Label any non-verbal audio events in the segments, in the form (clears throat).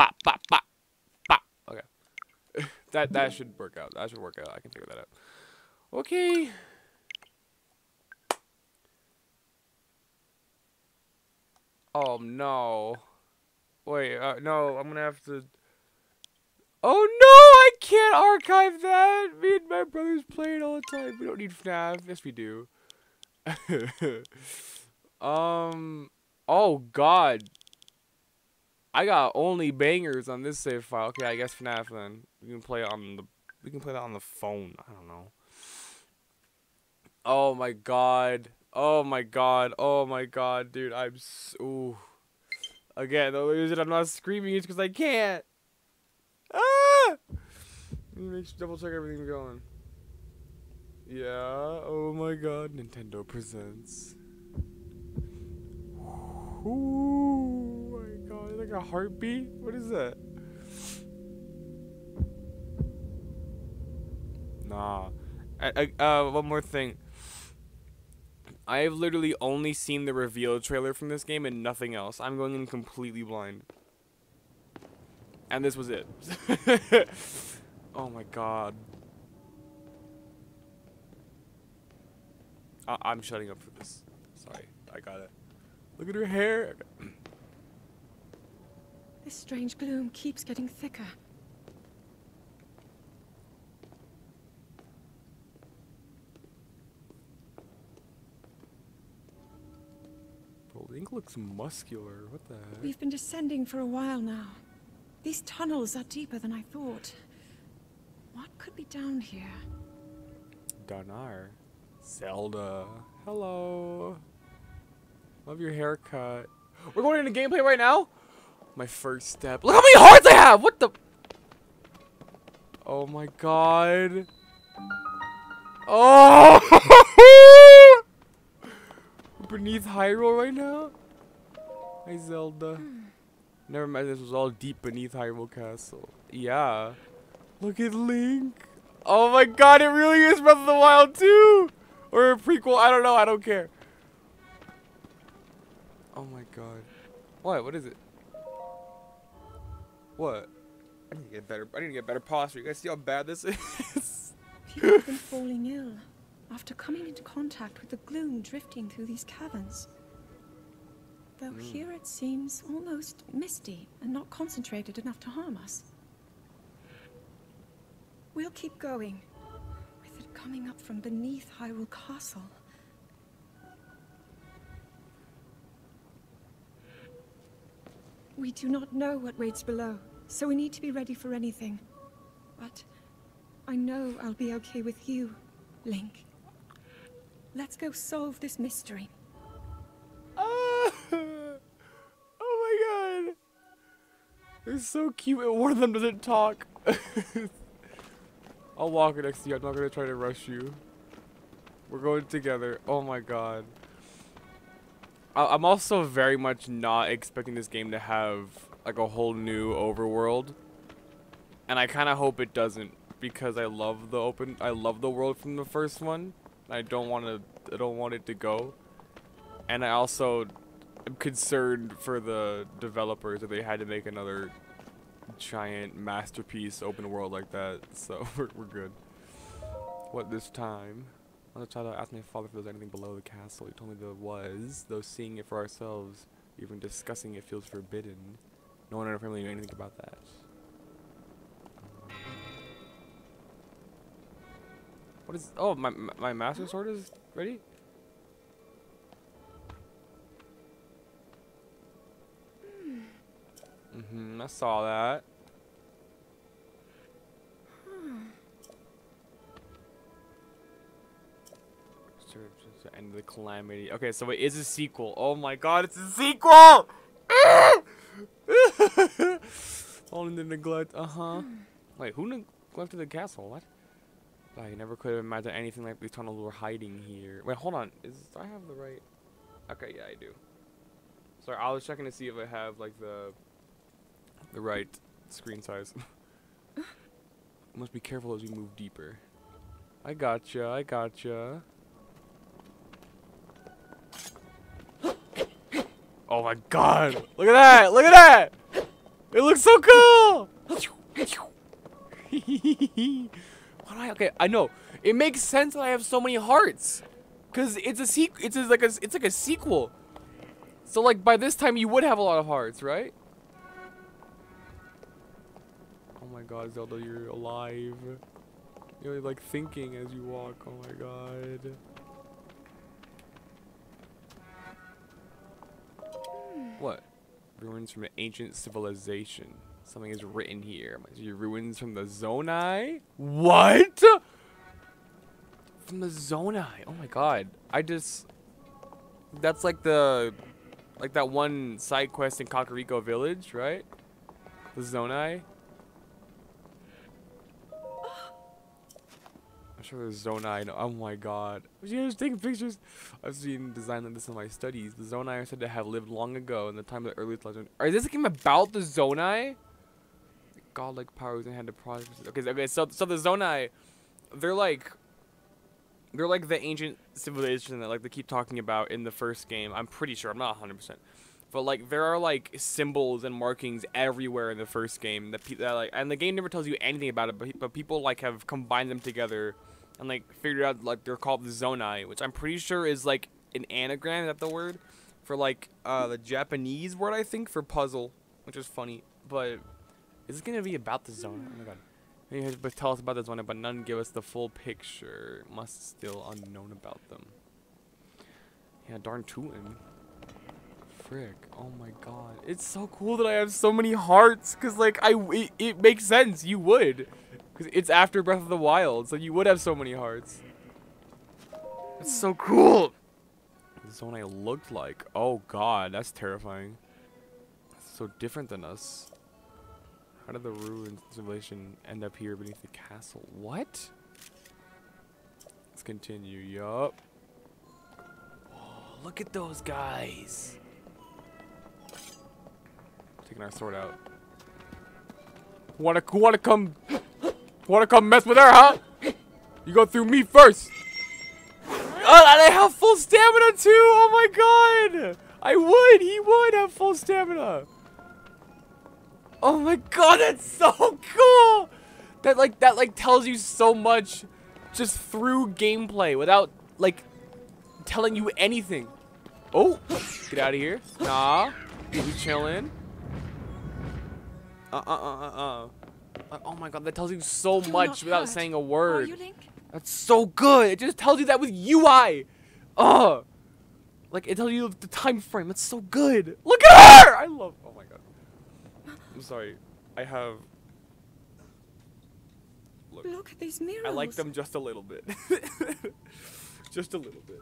Bop, bop, bop, bop. Okay. (laughs) that that should work out. That should work out. I can figure that out. Okay. Oh no. Wait, uh, no, I'm gonna have to. Oh no, I can't archive that. Me and my brothers play it all the time. We don't need FNAF. Yes, we do. (laughs) um. Oh God. I got only bangers on this save file. Okay, I guess FNAF then. We can play on the. We can play that on the phone. I don't know. Oh my God. Oh my God. Oh my God, dude. I'm so. Again, the reason I'm not screaming is because I can't. Ah! Let me make sure, double check everything's going. Yeah. Oh my God. Nintendo presents. Ooh. Like a heartbeat. What is that? Nah. I, I, uh, one more thing. I've literally only seen the reveal trailer from this game and nothing else. I'm going in completely blind. And this was it. (laughs) oh my god. I I'm shutting up for this. Sorry, I got it. Look at her hair. (clears throat) This strange gloom keeps getting thicker. Bro, Link looks muscular. What the heck? We've been descending for a while now. These tunnels are deeper than I thought. What could be down here? Danar. Zelda. Hello. Love your haircut. We're going into gameplay right now? My first step. Look how many hearts I have! What the? Oh my god. Oh! (laughs) Beneath Hyrule right now? Hi, Zelda. Never mind, this was all deep beneath Hyrule Castle. Yeah. Look at Link. Oh my god, it really is Breath of the Wild 2! Or a prequel, I don't know, I don't care. Oh my god. What? What is it? What? I need to get better. I need to get better posture. You guys see how bad this is? People have been (laughs) falling ill after coming into contact with the gloom drifting through these caverns. Though hmm. here it seems almost misty and not concentrated enough to harm us. We'll keep going, with it coming up from beneath Hyrule Castle. We do not know what waits below, so we need to be ready for anything. But I know I'll be okay with you, Link. Let's go solve this mystery. Ah! (laughs) oh my god. They're so cute and one of them doesn't talk. (laughs) I'll walk next to you. I'm not gonna try to rush you. We're going together. Oh my god. I'm also very much not expecting this game to have like a whole new overworld. And I kind of hope it doesn't because I love the open I love the world from the first one. I don't want to I don't want it to go. And I also am concerned for the developers that they had to make another giant masterpiece open world like that. So (laughs) we're, we're good. What this time? Child asked my father if there was anything below the castle. He told me there was, though seeing it for ourselves, even discussing it feels forbidden. No one in our family knew anything about that. What is? Oh, my my- my master sword is ready. Mm-hmm. I saw that. Just the calamity. Okay, so it is a sequel. Oh my god, it's a sequel! (laughs) Only the neglect. Uh huh. Wait, who neglected the castle? What? I never could have imagined anything like these tunnels were hiding here. Wait, hold on. Is I have the right? Okay, yeah, I do. Sorry, I was checking to see if I have like the the right screen size. (laughs) Must be careful as we move deeper. I gotcha. I gotcha. Oh my god! Look at that! Look at that! It looks so cool. (laughs) Why do I? Okay, I know. It makes sense that I have so many hearts, cause it's a sequ. It's like a. It's like a sequel. So like by this time you would have a lot of hearts, right? Oh my God, Zelda, you're alive. You're like thinking as you walk. Oh my God. What? Ruins from an ancient civilization. Something is written here. Ruins from the Zonai? What? From the Zonai. Oh my god. I just... That's like the... Like that one side quest in Kakariko Village, right? The Zonai. I'm sure there's Zonai. No, oh my god. You guys taking pictures? I've seen design like this in my studies. The Zonai are said to have lived long ago in the time of the earliest legend. Is this a game about the Zonai? Godlike powers and had to process. Okay, okay. So, so the Zonai, they're like, they're like the ancient civilization that like they keep talking about in the first game. I'm pretty sure. I'm not 100, percent but like there are like symbols and markings everywhere in the first game that, that like, and the game never tells you anything about it. But but people like have combined them together and like figured out like they're called the Zonai, which I'm pretty sure is like an anagram. Is that the word for like uh, the Japanese word I think for puzzle, which is funny. But is it gonna be about the Zonai? Oh my god. But tell us about the Zonai, but none give us the full picture. Must still unknown about them. Yeah, darn tootin'. Frick. Oh my god. It's so cool that I have so many hearts. Because, like, I, it, it makes sense. You would. Because it's after Breath of the Wild, so you would have so many hearts. It's so cool. This is what I looked like. Oh god, that's terrifying. That's so different than us. How did the ruins civilization end up here beneath the castle? What? Let's continue. Yup. Oh, look at those guys. Taking our sword out. Wanna wanna come Wanna come mess with her, huh? You go through me first. Oh, and I have full stamina too. Oh my god. I would. He would have full stamina. Oh my god, that's so cool. That like that like tells you so much just through gameplay without like telling you anything. Oh, get out of here. Nah, you be chilling. Uh, uh, Like, oh my god, that tells you so much without hurt, saying a word. you? That's so good. It just tells you that with UI. Ugh. Like it tells you the time frame. That's so good. Look at her. I love. Oh my god. I'm sorry. I have. Look. Look at these murals. I like them just a little bit. (laughs) just a little bit.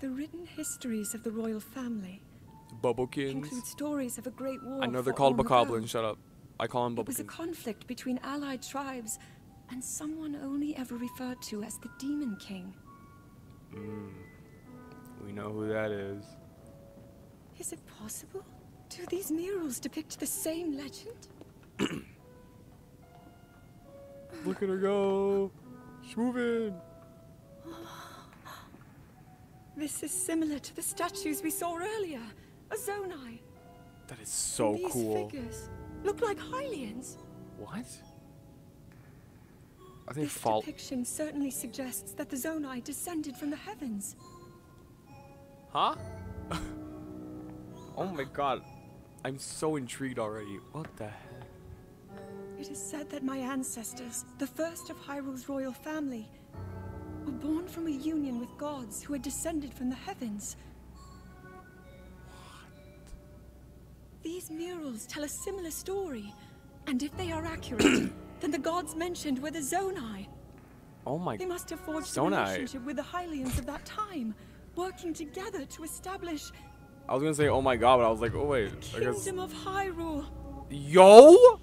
The written histories of the royal family Bubblekins. include stories of a great war. I know they're called bokoblins. Shut up. I call them It was a conflict between allied tribes and someone only ever referred to as the Demon King. Mm. We know who that is. Is it possible? Do these murals depict the same legend? (coughs) Look at her go. She's moving. This is similar to the statues we saw earlier. A Zonai. That is so These cool. figures look like Hylians. What? I think This depiction certainly suggests that the Zonai descended from the heavens. Huh? (laughs) oh my god. I'm so intrigued already. What the heck? It is said that my ancestors, the first of Hyrule's royal family, were born from a union with gods who had descended from the heavens. What? These murals tell a similar story, and if they are accurate, (clears throat) then the gods mentioned were the Zonai. Oh my god. They must have forged a Zonai. relationship with the Hylians of that time, working together to establish I was gonna say oh my god, but I was like, oh wait. I guess Kingdom of Hyrule. Yo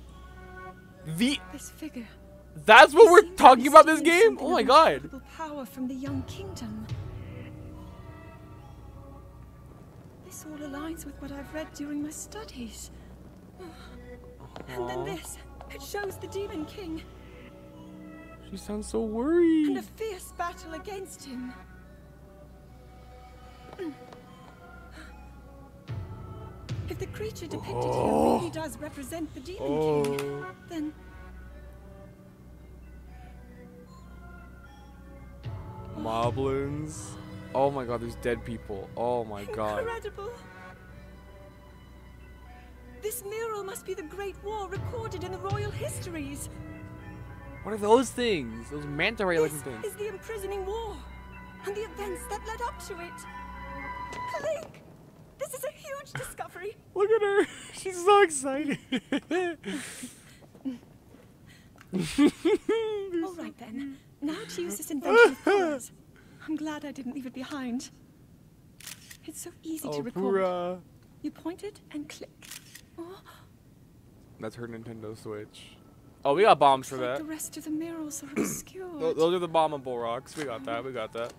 The This figure. That's what we're talking about this game? Oh my god. Power from the young kingdom. This all aligns with what I've read during my studies. And then this. It shows the Demon King She sounds so worried. and a fierce battle against him. If the creature depicted Oh. here really does represent the Demon King, Oh. then Moblins. Oh my god, there's dead people. Oh my god. incredible. This mural must be the Great War recorded in the royal histories. What are those things? Those manta ray looking This things. is the imprisoning war and the events that led up to it. Link, this is a huge discovery. (laughs) Look at her. (laughs) She's so excited. (laughs) All right then. Now to use this invention of colours. I'm glad I didn't leave it behind. It's so easy to oh, record. Purah. Uh, you point it and click. Oh, That's her Nintendo Switch. Oh, we got bombs for like that. the rest of the murals are (coughs) obscured. Tho- Those are the bombable rocks. We got that. We got that.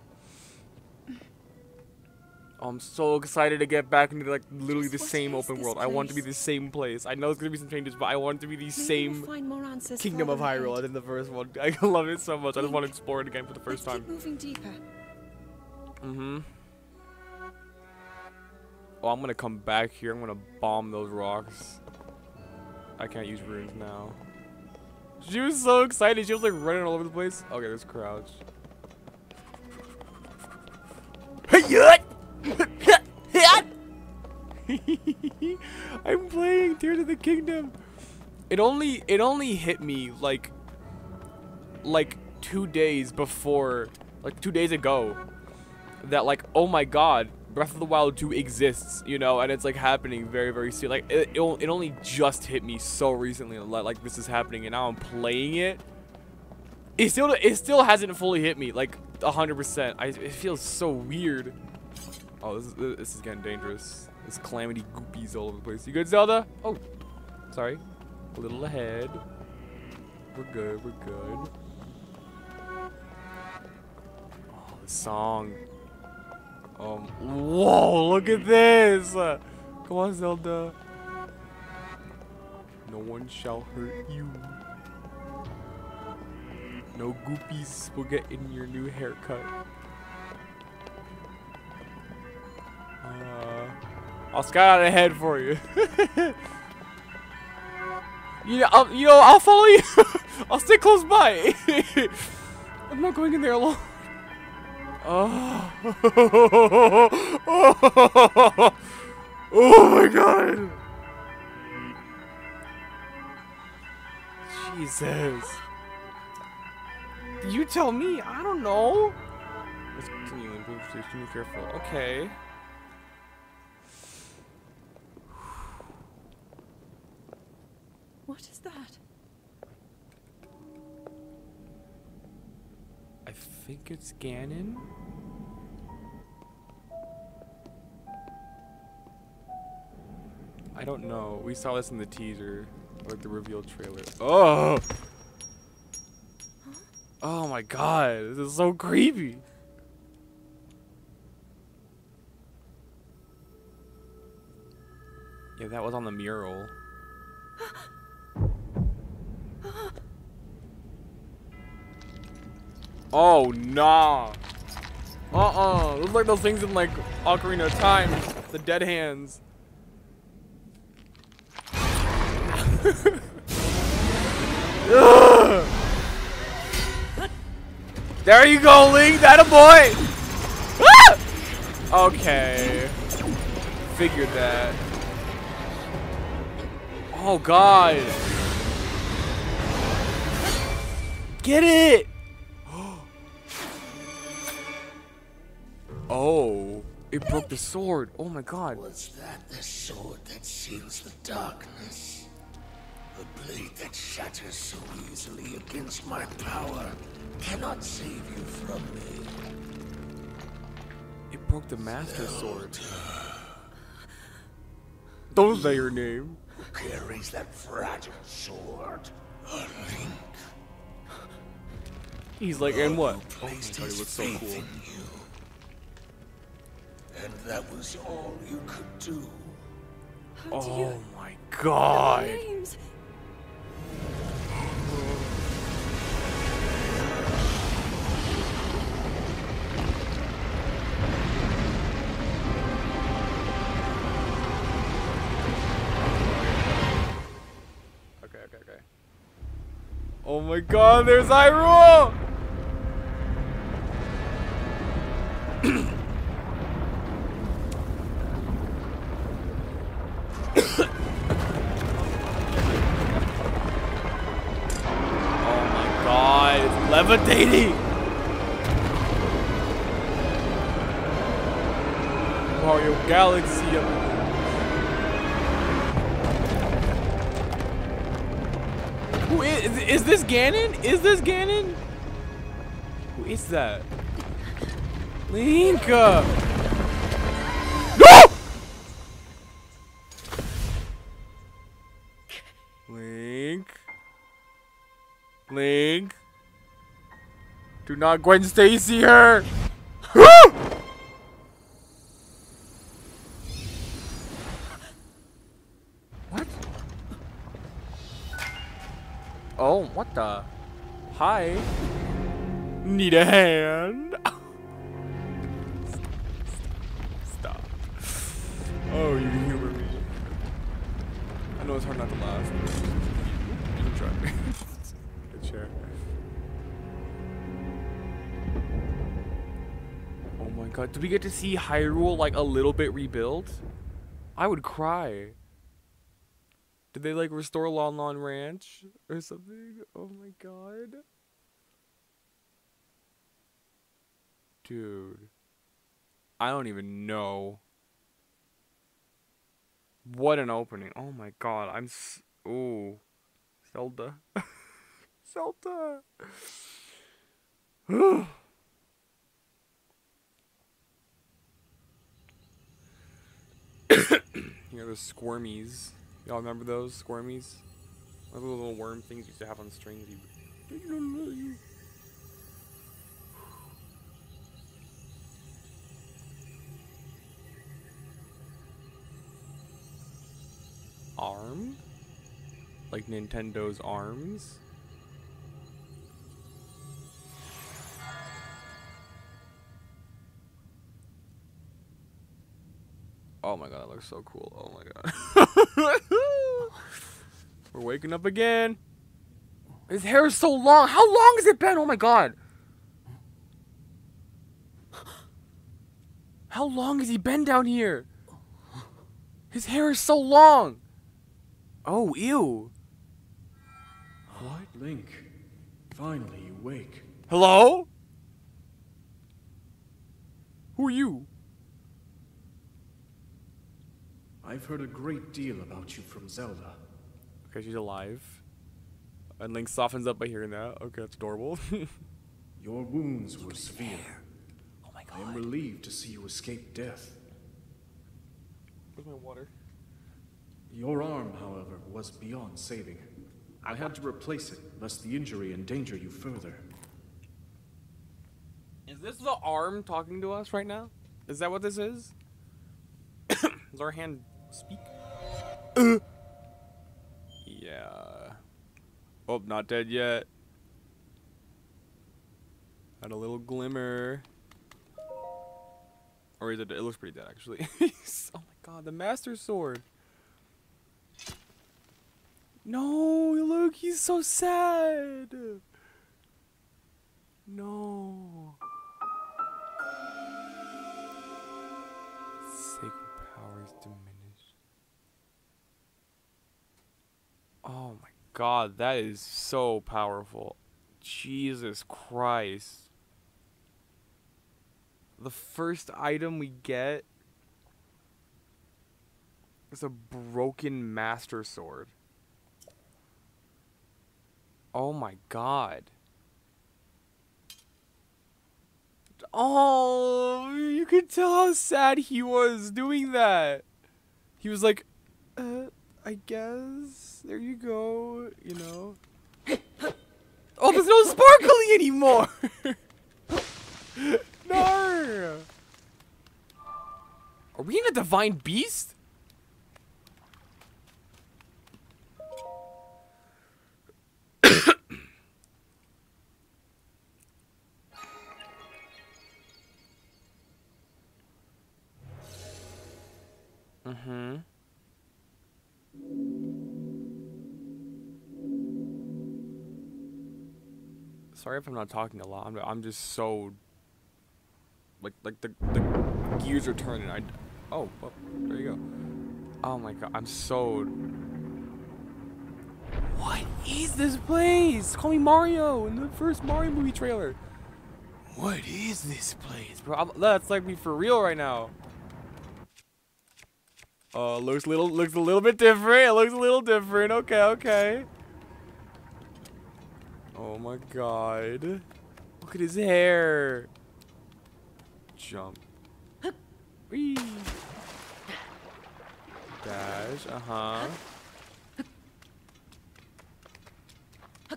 I'm so excited to get back into like literally Just the same open world. I want to be the same place. I know there's gonna be some changes, but I want to be the Maybe same we'll find more answers Kingdom of Hyrule in the first one. (laughs) I love it so much. I just want to explore it again for the 1st Let's time. keep moving deeper. Mm-hmm. Oh, I'm gonna come back here. I'm gonna bomb those rocks. I can't use runes now. She was so excited. She was like running all over the place. Okay, there's crouch. (laughs) I'm playing Tears of the Kingdom. It only it only hit me like like two days before like two days ago that like oh my god breath of the wild 2 exists you know and it's like happening very very soon. Like it, it, it only just hit me so recently like, like this is happening and now i'm playing it. It still it still hasn't fully hit me like 100% I, it feels so weird oh this is this is getting dangerous this calamity goopies all over the place you good zelda oh sorry a little ahead we're good we're good Oh, the song. Um, whoa, look at this! Come on, Zelda. No one shall hurt you. No goopies will get in your new haircut. I'll scout out ahead for you. (laughs) you know, I'll, you know, I'll follow you. (laughs) I'll stay close by. (laughs) I'm not going in there alone. Oh. oh my god. Jesus. You tell me. I don't know. Let's continue. Safety. Be careful. Okay. What is that? I think it's Ganon. I don't know. We saw this in the teaser, like the reveal trailer. Oh! Oh my god, this is so creepy. Yeah, that was on the mural. (gasps) (gasps) Oh, nah. Uh-uh. Looks like those things in, like, Ocarina of Time. The dead hands. (laughs) There you go, Link. That a boy. (laughs) Okay. Figured that. Oh, God. Get it! (gasps) Oh, it broke the sword. Oh my god. Was that the sword that seals the darkness? The blade that shatters so easily against my power cannot save you from me. It broke the master sword. Don't say your name. Who carries that fragile sword? A link He's like, and what? Oh my he looks so cool. in you. And that was all you could do. How do Oh you my know god. My god, there's Hyrule! Ganon? Is this Ganon? Who is that? Link! No! Link. Link. Do not Gwen Stacy her! Hi. Need a hand? Stop. Oh, you can humor me. I know it's hard not to laugh. You can try. (laughs) Good chair. Oh my god. Do we get to see Hyrule like a little bit rebuilt? I would cry. Did they like restore Lon Lon Ranch or something? Oh my god. Dude. I don't even know. What an opening. Oh my god. I'm s- Ooh. Zelda. (laughs) Zelda. Here are the squirmies. Y'all remember those squirmies? Those little worm things you used to have on strings. You... Arm? Like Nintendo's arms? Oh my god, that looks so cool. Oh my god. (laughs) We're waking up again. His hair is so long. How long has it been? Oh my god. How long has he been down here? His hair is so long. Oh, ew. What? Link, finally you wake. Hello? Who are you? I've heard a great deal about you from Zelda. Okay, she's alive. And Link softens up by hearing that. Okay, that's adorable. (laughs) Your wounds were severe. oh my god. I am relieved to see you escape death. Where's my water? Your arm, however, was beyond saving. I had to replace it, lest the injury endanger you further. Is this the arm talking to us right now? Is that what this is? (coughs) Does our hand speak? (coughs) Yeah. Oh, not dead yet. Had a little glimmer. Or is it? It looks pretty dead, actually. (laughs) oh my god, the Master Sword. No, look, he's so sad. No. Oh my god, that is so powerful. Jesus Christ. The first item we get is a broken master sword. Oh my god. Oh, you could tell how sad he was doing that. He was like, uh, I guess. There you go, you know. (laughs) Oh, there's no sparkly anymore. (laughs) no. Are we in a divine beast? Sorry if I'm not talking a lot. I'm, I'm just so like like the the gears are turning. I oh well, there you go. Oh my god, I'm so. What is this place? Call me Mario in the first Mario movie trailer. What is this place, bro? I'm, that's like me for real right now. Uh, looks little looks a little bit different. It looks a little different. Okay, okay. Oh my god. Look at his hair. Jump. Whee. Dash. Uh-huh.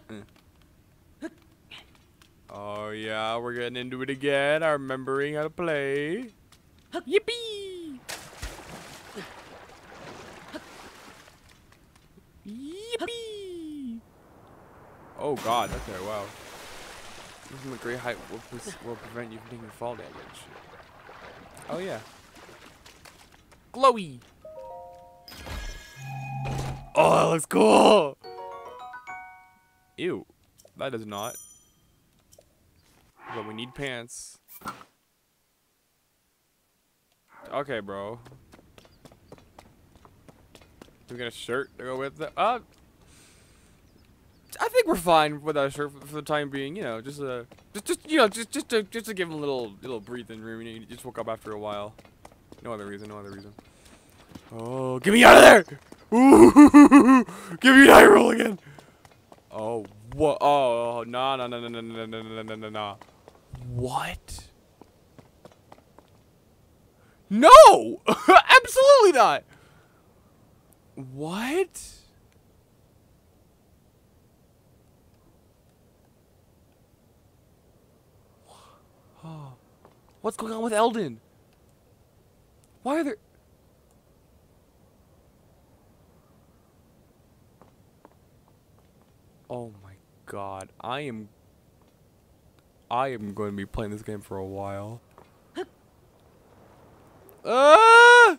Mm. Oh yeah, we're getting into it again. I'm remembering how to play. Yippee! Oh god, okay, wow. Using a great height will, will prevent you from taking fall damage. Oh yeah. Glowy! Oh, that looks cool! Ew. That does not. But we need pants. Okay, bro. We got a shirt to go with it. Uh, I think we're fine with that shirt for, the time being. You know, just uh, just just you know, just just to just to give him a little little breathing room. You know, he just woke up after a while. No other reason. No other reason. Oh, get me out of there! Give me an eye roll again. Oh, what? Oh, no, no, no, no, no, no, no, no, no, no, no. What? No! Absolutely not! What? Oh. (gasps) What's going on with Eldin? Why are there... Oh my god. I am... I am going to be playing this game for a while. (gasps) Ah!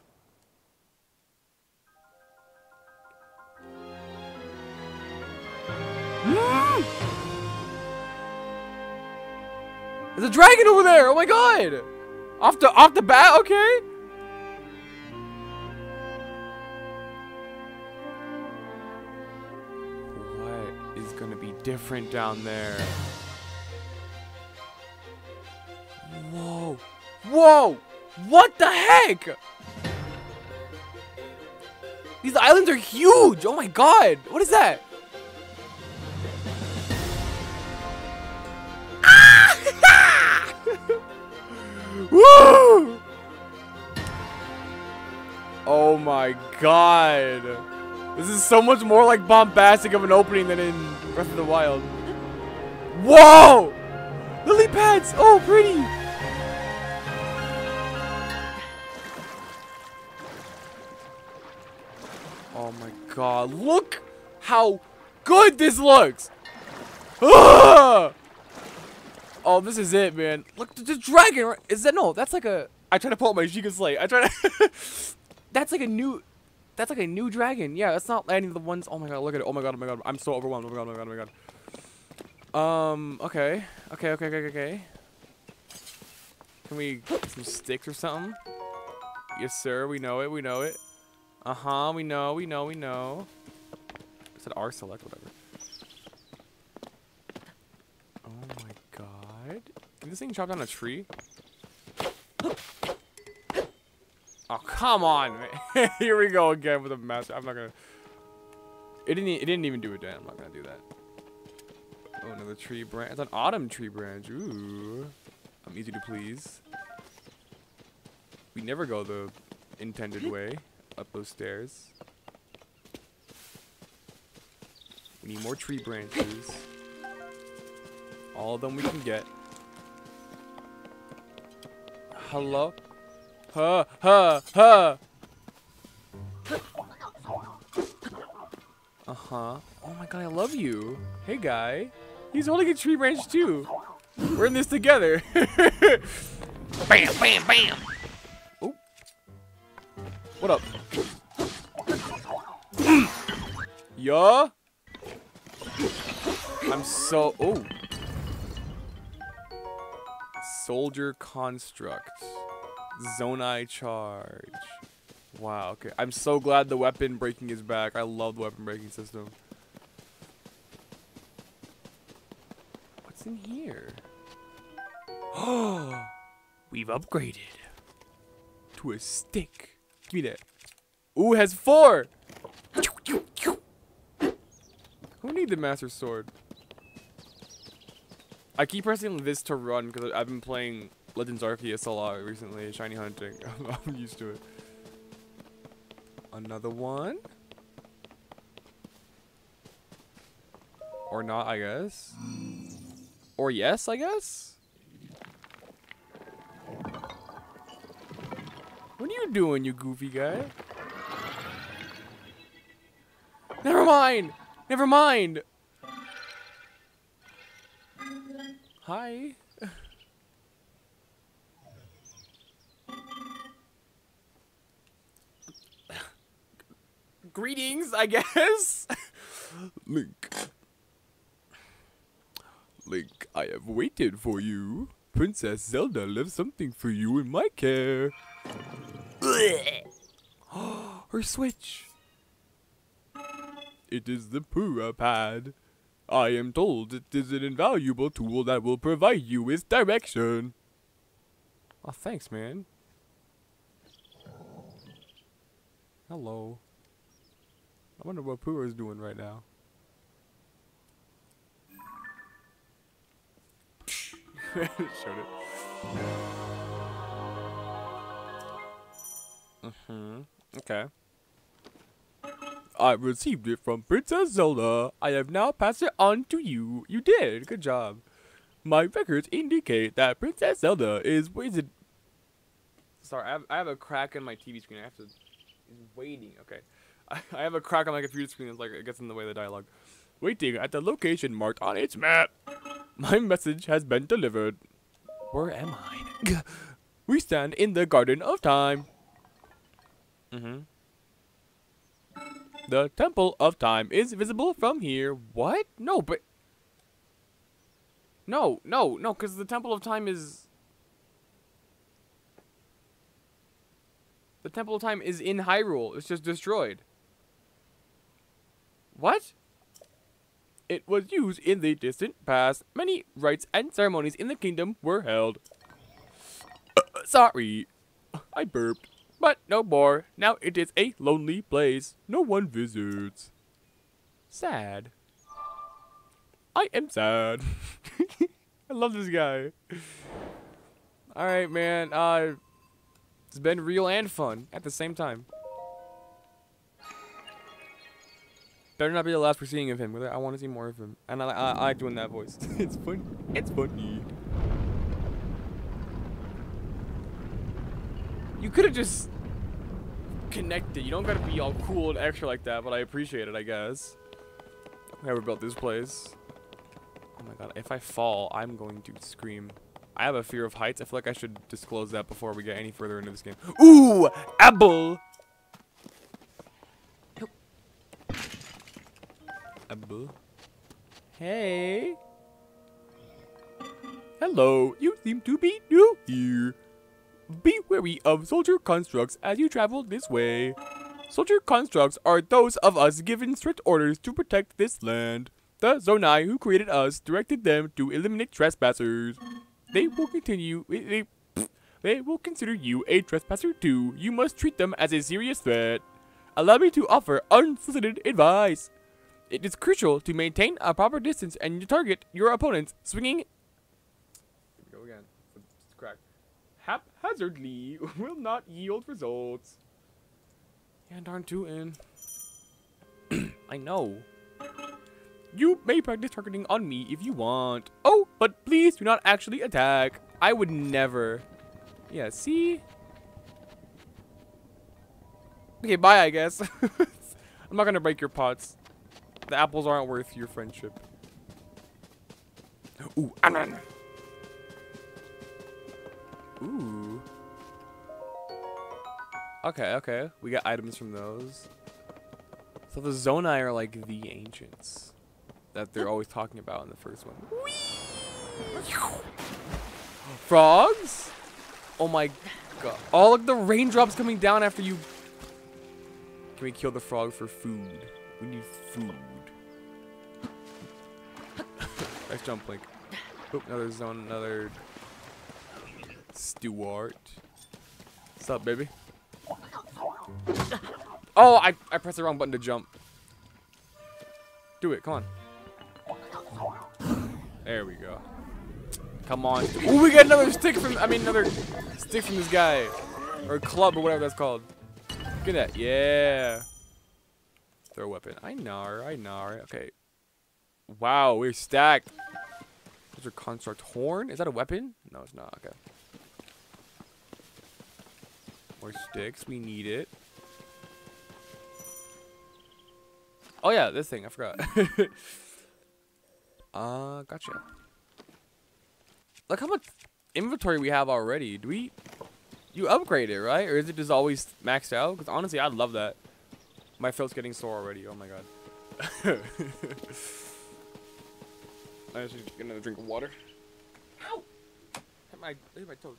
(gasps) There's a dragon over there! Oh my god! Off the off the bat, okay? What is gonna be different down there? Whoa! Whoa! What the heck? These islands are huge! Oh my god! What is that? Woo! Oh my god. This is so much more like bombastic of an opening than in Breath of the Wild. Whoa! Lily pads! Oh, pretty! Oh my god, look how good this looks! Oh, this is it, man. Look, the, the dragon. right- Is that no? That's like a. I try to pull up my Sheikah Slate. I try to. (laughs) that's like a new. That's like a new dragon. Yeah, that's not any of the ones. Oh my god, look at it. Oh my god, oh my god. I'm so overwhelmed. Oh my god, oh my god, oh my god. Um. Okay. Okay. Okay. Okay. Okay. Can we get some sticks or something? Yes, sir. We know it. We know it. Uh huh. We know. We know. We know. It said R select. Whatever. Oh my god. Can this thing chop down a tree? Oh, come on, man. (laughs) Here we go again with a master. I'm not gonna. It didn't. It didn't even do it then. I'm not gonna do that. Oh, another tree branch. It's an autumn tree branch. Ooh. I'm easy to please. We never go the intended way up those stairs. We need more tree branches. All of them we can get. Hello? Huh, huh, huh. Uh-huh. Oh my god, I love you. Hey, guy. He's holding a tree branch, too. We're in this together. (laughs) bam, bam, bam. Oh. What up? (clears throat) yeah? I'm so... Oh. Soldier construct. Zonai charge. Wow, okay. I'm so glad the weapon breaking is back. I love the weapon breaking system. What's in here? Oh, (gasps) we've upgraded to a stick. Give me that. Ooh, has four. Who need the master sword? I keep pressing this to run because I've been playing Legends Arceus a lot recently, shiny hunting. (laughs) I'm used to it. Another one? Or not, I guess. Or yes, I guess? What are you doing, you goofy guy? Never mind! Never mind! Hi. Greetings, I guess. Link. Link, I have waited for you. Princess Zelda left something for you in my care. (gasps) Her switch. It is the Purah Pad. I am told it is an invaluable tool that will provide you with direction. Oh, thanks, man. Hello. I wonder what Purah is doing right now. (laughs) Showed it. Mm-hmm. Okay. I received it from Princess Zelda. I have now passed it on to you. You did. Good job. My records indicate that Princess Zelda is waited. Sorry, I have, I have a crack in my TV screen. I have to. It's waiting. Okay. I, (laughs) I have a crack on my computer screen. It's like it gets in the way of the dialogue. Waiting at the location marked on its map. My message has been delivered. Where am I? (laughs) we stand in the Garden of Time. Mm-hmm. The Temple of Time is visible from here. What? No, but... No, no, no, because the Temple of Time is... The Temple of Time is in Hyrule. It's just destroyed. What? It was used in the distant past. Many rites and ceremonies in the kingdom were held. Uh, sorry. I burped. But no more. Now it is a lonely place. No one visits. Sad. I am sad. (laughs) I love this guy. Alright, man. Uh, it's been real and fun at the same time. Better not be the last we're seeing of him. I want to see more of him. And I, I, I like doing that voice. (laughs) it's funny. It's funny. You could have just connected. You don't gotta be all cool and extra like that, but I appreciate it, I guess. Whoever built this place. Oh my god, if I fall, I'm going to scream. I have a fear of heights. I feel like I should disclose that before we get any further into this game. Ooh! Apple! Apple. Hey! Hello, you seem to be new here. Be wary of soldier constructs as you travel this way. Soldier constructs are those of us given strict orders to protect this land. The Zonai who created us directed them to eliminate trespassers. They will continue. They, they will consider you a trespasser too. You must treat them as a serious threat. Allow me to offer unsolicited advice. It is crucial to maintain a proper distance and target your opponents swinging. Here we go again. It's cracked haphazardly (laughs) will not yield results. Yeah, darn tootin'. (clears throat) I know. You may practice targeting on me if you want. Oh, but please do not actually attack. I would never. Yeah, see? Okay, bye, I guess. (laughs) I'm not gonna break your pots. The apples aren't worth your friendship. Ooh, anan. Ooh. Okay, okay. We got items from those. So the Zonai are like the ancients that they're always talking about in the first one. Frogs? Oh my god. Oh, look, the raindrops coming down after you. Can we kill the frog for food? We need food. (laughs) nice jump, Link. Oop, another zone, another steward. What's up, baby? Oh, I, I pressed the wrong button to jump. Do it, come on. There we go. Come on. Ooh, we got another stick from, I mean, another stick from this guy. Or club, or whatever that's called. Look at that. Yeah. Throw weapon. I know, I know. Okay. Wow, we're stacked. Those are construct horn. Is that a weapon? No, it's not. Okay. More sticks. We need it. Oh yeah, this thing. I forgot. (laughs) uh, gotcha. Look how much inventory we have already. Do we... You upgrade it, right? Or is it just always maxed out? Because honestly, I'd love that. My throat's getting sore already. Oh my god. (laughs) I just get another drink of water. Ow! Hit my, hit my toes.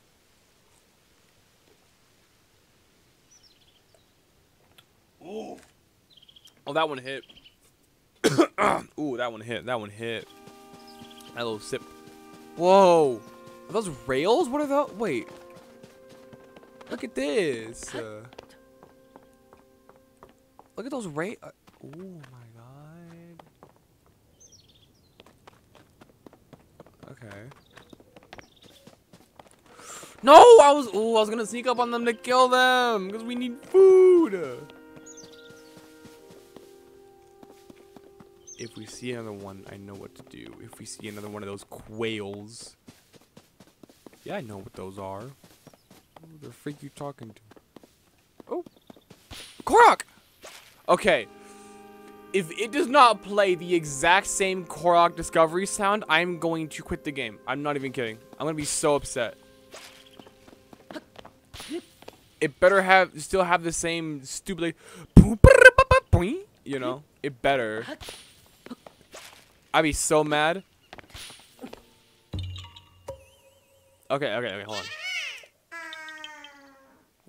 Ooh. Oh, that one hit. (coughs) Ooh, that one hit. That one hit. That little sip. Whoa. Are those rails? What are those? Wait. Look at this. Uh, look at those rails. Uh, oh my god. Okay. No, I was. Oh, I was gonna sneak up on them to kill them because we need food. If we see another one, I know what to do. If we see another one of those quails. Yeah, I know what those are. Who the freak you talking to? Oh. Korok! Okay. If it does not play the exact same Korok Discovery sound, I'm going to quit the game. I'm not even kidding. I'm going to be so upset. It better have still have the same stupid like, (laughs) you know? It better. I'd be so mad. Okay, okay, okay, hold on.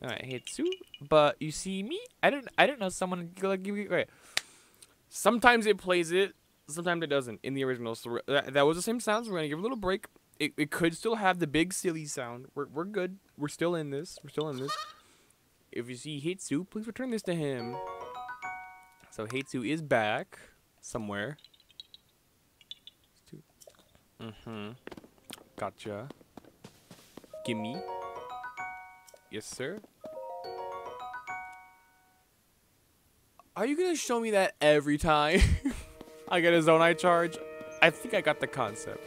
Alright, Hitsu, but you see me? I didn't I didn't know someone like me okay. Sometimes it plays it, sometimes it doesn't in the original. So that, that was the same sound, so we're gonna give a little break. It, it could still have the big silly sound. We're we're good. We're still in this. We're still in this. If you see Hestu, please return this to him. So Hestu is back somewhere. Mm-hmm. Gotcha. Gimme. Yes, sir. Are you gonna show me that every time (laughs) I get a zone? Zonai charge? I think I got the concept.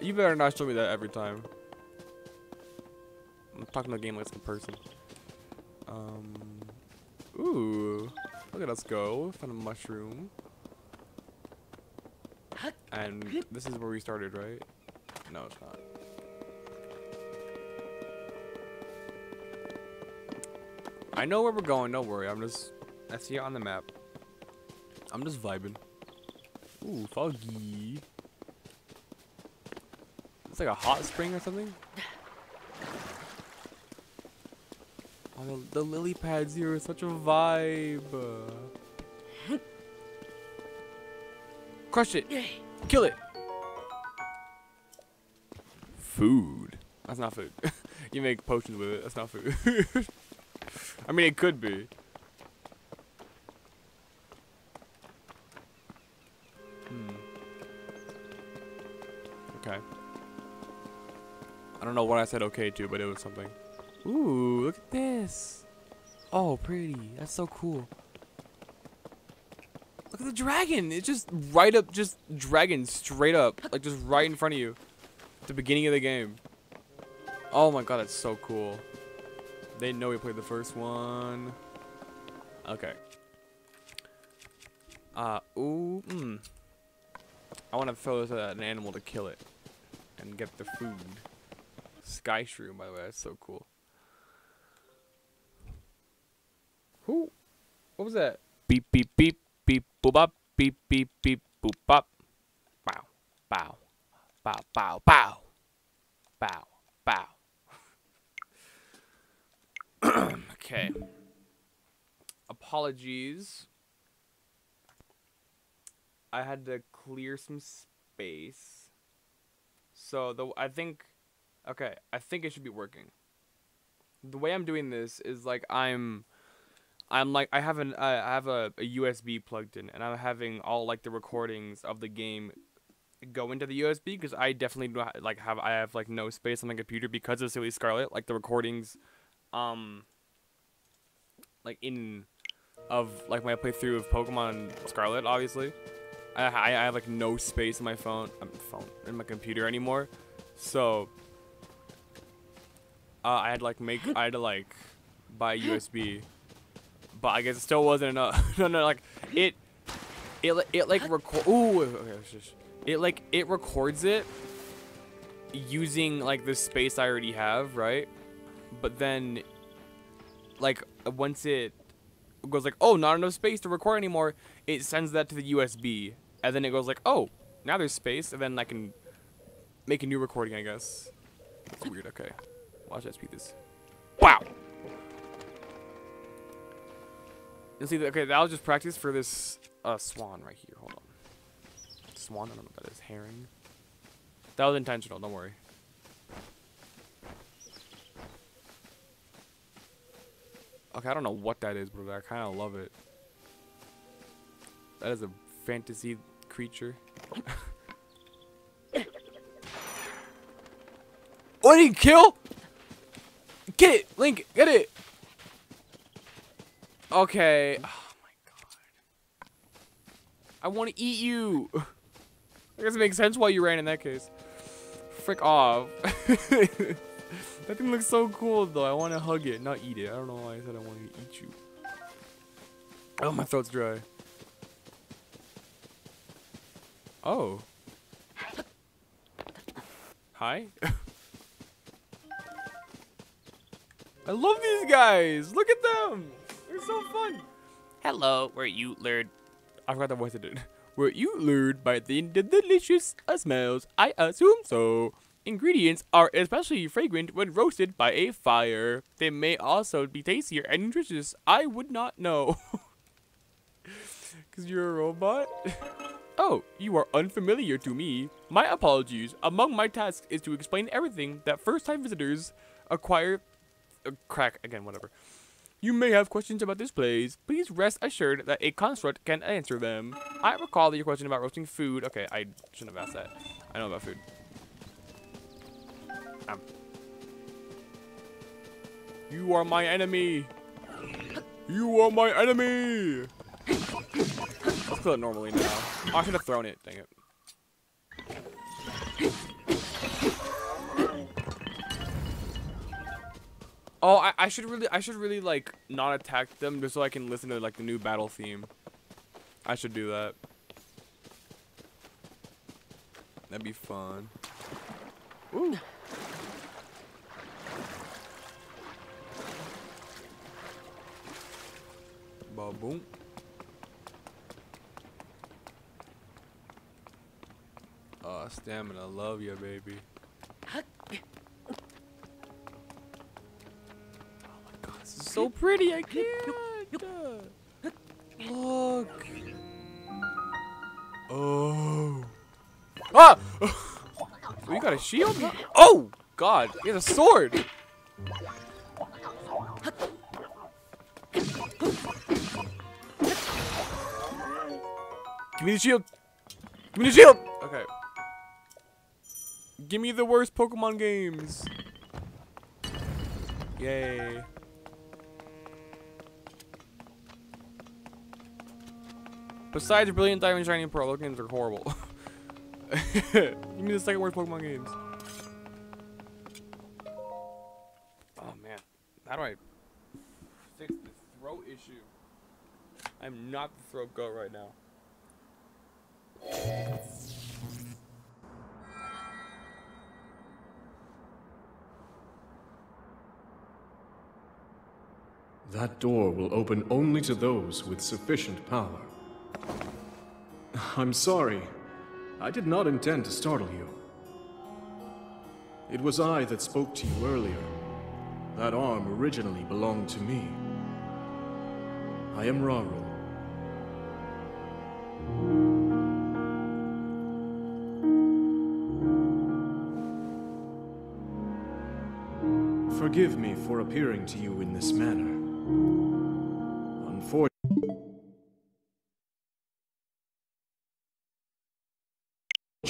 You better not show me that every time. I'm talking to the game like a person. Um. Ooh. Look at us go. Found a mushroom. And this is where we started, right? No, it's not. I know where we're going, don't worry. I'm just... I see it on the map. I'm just vibing. Ooh, foggy. It's like a hot spring or something? Oh, the, the lily pads here are such a vibe. Crush it. Kill it. Food. That's not food. (laughs) you make potions with it. That's not food. (laughs) I mean, it could be. Hmm. Okay. I don't know what I said okay to, but it was something. Ooh, look at this. Oh, pretty. That's so cool. At the dragon. It's just right up, just dragon straight up. Like just right in front of you. At the beginning of the game. Oh my god, that's so cool. They know we played the first one. Okay. Uh, ooh, hmm. I want to throw this at an animal to kill it. And get the food. Skyshroom, by the way, that's so cool. Who? What was that? Beep, beep, beep, beep, boop, bop, beep, beep, beep, boop, bop. Bow, bow, bow, bow, bow, bow, Bow. (clears throat) okay. Apologies. I had to clear some space. So the I think okay, I think it should be working. The way I'm doing this is like I'm I'm like I have an I have a, a USB plugged in and I'm having all like the recordings of the game go into the USB because I definitely do like have I have like no space on my computer because of Silly Scarlet. Like the recordings um like in of like my playthrough of Pokemon Scarlet obviously. I, I I have like no space in my phone um, phone in my computer anymore. So uh, I had like make I had to like buy (gasps) USB but I guess it still wasn't enough (laughs) no no like it it it like record ooh okay it like it records it using like the space I already have, right? But then like once it goes like, "Oh, not enough space to record anymore." It sends that to the USB and then it goes like, "Oh, now there's space." And then I can make a new recording, I guess. It's weird. Okay. Watch us speed this. Wow. And see, okay, that was just practice for this uh, swan right here. Hold on swan. I don't know what that is. Herring. That was intentional. Don't worry. Okay, I don't know what that is, but I kind of love it. That is a fantasy creature. (laughs) what did he kill? Get it, Link, get it. Okay. Oh my god. I want to eat you. I guess it makes sense why you ran in that case. Frick off. (laughs) that thing looks so cool though. I want to hug it, not eat it. I don't know why I said I want to eat you. Oh, my throat's dry. Oh. Hi. (laughs) I love these guys. Look at them. So fun. Hello, where you lured? I forgot the voice I did. (laughs) Were you lured by the delicious smells? I assume so. Ingredients are especially fragrant when roasted by a fire. They may also be tastier and nutritious. I would not know. (laughs) Because you're a robot? (laughs) oh, you are unfamiliar to me. My apologies. Among my tasks is to explain everything that first-time visitors acquire... Uh, crack, again, whatever. You may have questions about this place. Please rest assured that a construct can answer them. I recall that your question about roasting food. Okay, I shouldn't have asked that. I know about food. Um. You are my enemy. You are my enemy. Let's kill it normally now. Oh, I should have thrown it. Dang it. Oh, I, I should really, I should really like not attack them just so I can listen to like the new battle theme. I should do that. That'd be fun. Ooh. Ba boom. Oh, uh, stamina, love you, baby. So pretty. I can't. Look. Oh. Ah! oh, you got a shield? Oh! God, he has a sword. Give me the shield. Give me the shield. Okay. Give me the worst Pokemon games. Yay. Besides Brilliant Diamond Shining Pearl, those games are horrible. (laughs) Give me the second worst Pokemon games. Oh man, how do I fix this throat issue? I'm not the throat goat right now. That door will open only to those with sufficient power. I'm sorry. I did not intend to startle you. It was I that spoke to you earlier. That arm originally belonged to me. I am Rauru. Forgive me for appearing to you in this manner.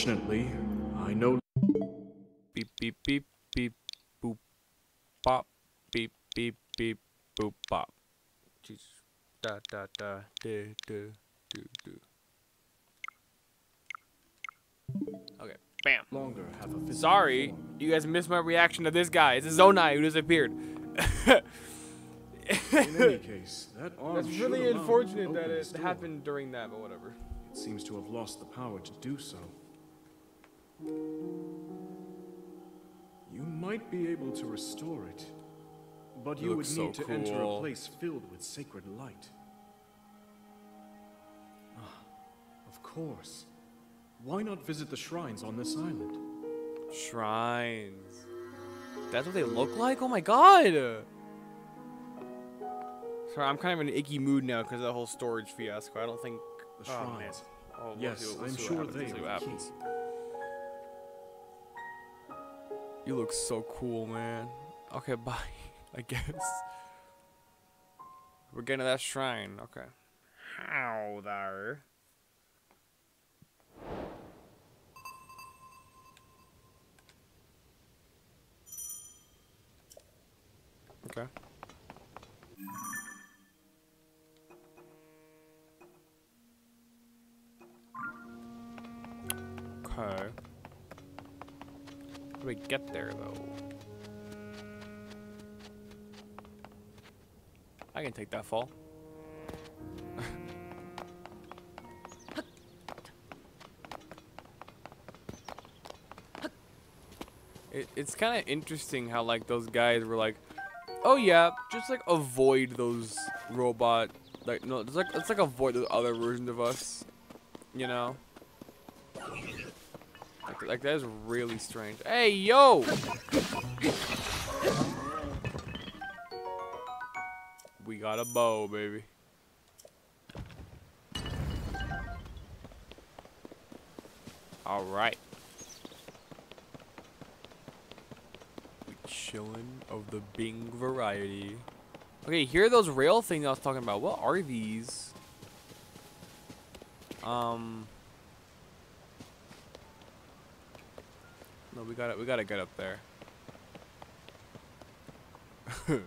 Unfortunately, I know. Beep beep beep beep boop bop beep beep beep boop bop. Jeez. Da da da da da do do. Okay. Bam. longer have a Sorry, form. you guys missed my reaction to this guy. It's a Zonai who disappeared. In any (laughs) case, that arm That's really allow you to unfortunate that it happened during that, but whatever. It seems to have lost the power to do so. You might be able to restore it, but It you would so need to enter a place filled with sacred light. Ah, of course. Why not visit the shrines on this island? Shrines. That's what they look like? Oh my god! Sorry, I'm kind of in an icky mood now because of the whole storage fiasco. I don't think. The oh, shrines. Oh, we'll Yes, see what- we'll I'm see what sure happens, they are the key. You look so cool, man. Okay, (laughs) bye. I guess. We're getting to that shrine. Okay. How there? Okay. Okay. Do we get there, though? I can take that fall. (laughs) it, it's kind of interesting how, like, those guys were like, oh, yeah, just, like, avoid those robot, like, no, it's like, it's like avoid those other versions of us, you know? Like, that is really strange. Hey, yo! We got a bow, baby. All right. We chillin' of the Bing variety. Okay, here are those rail things I was talking about. What are these? Um. We gotta we gotta get up there. (laughs)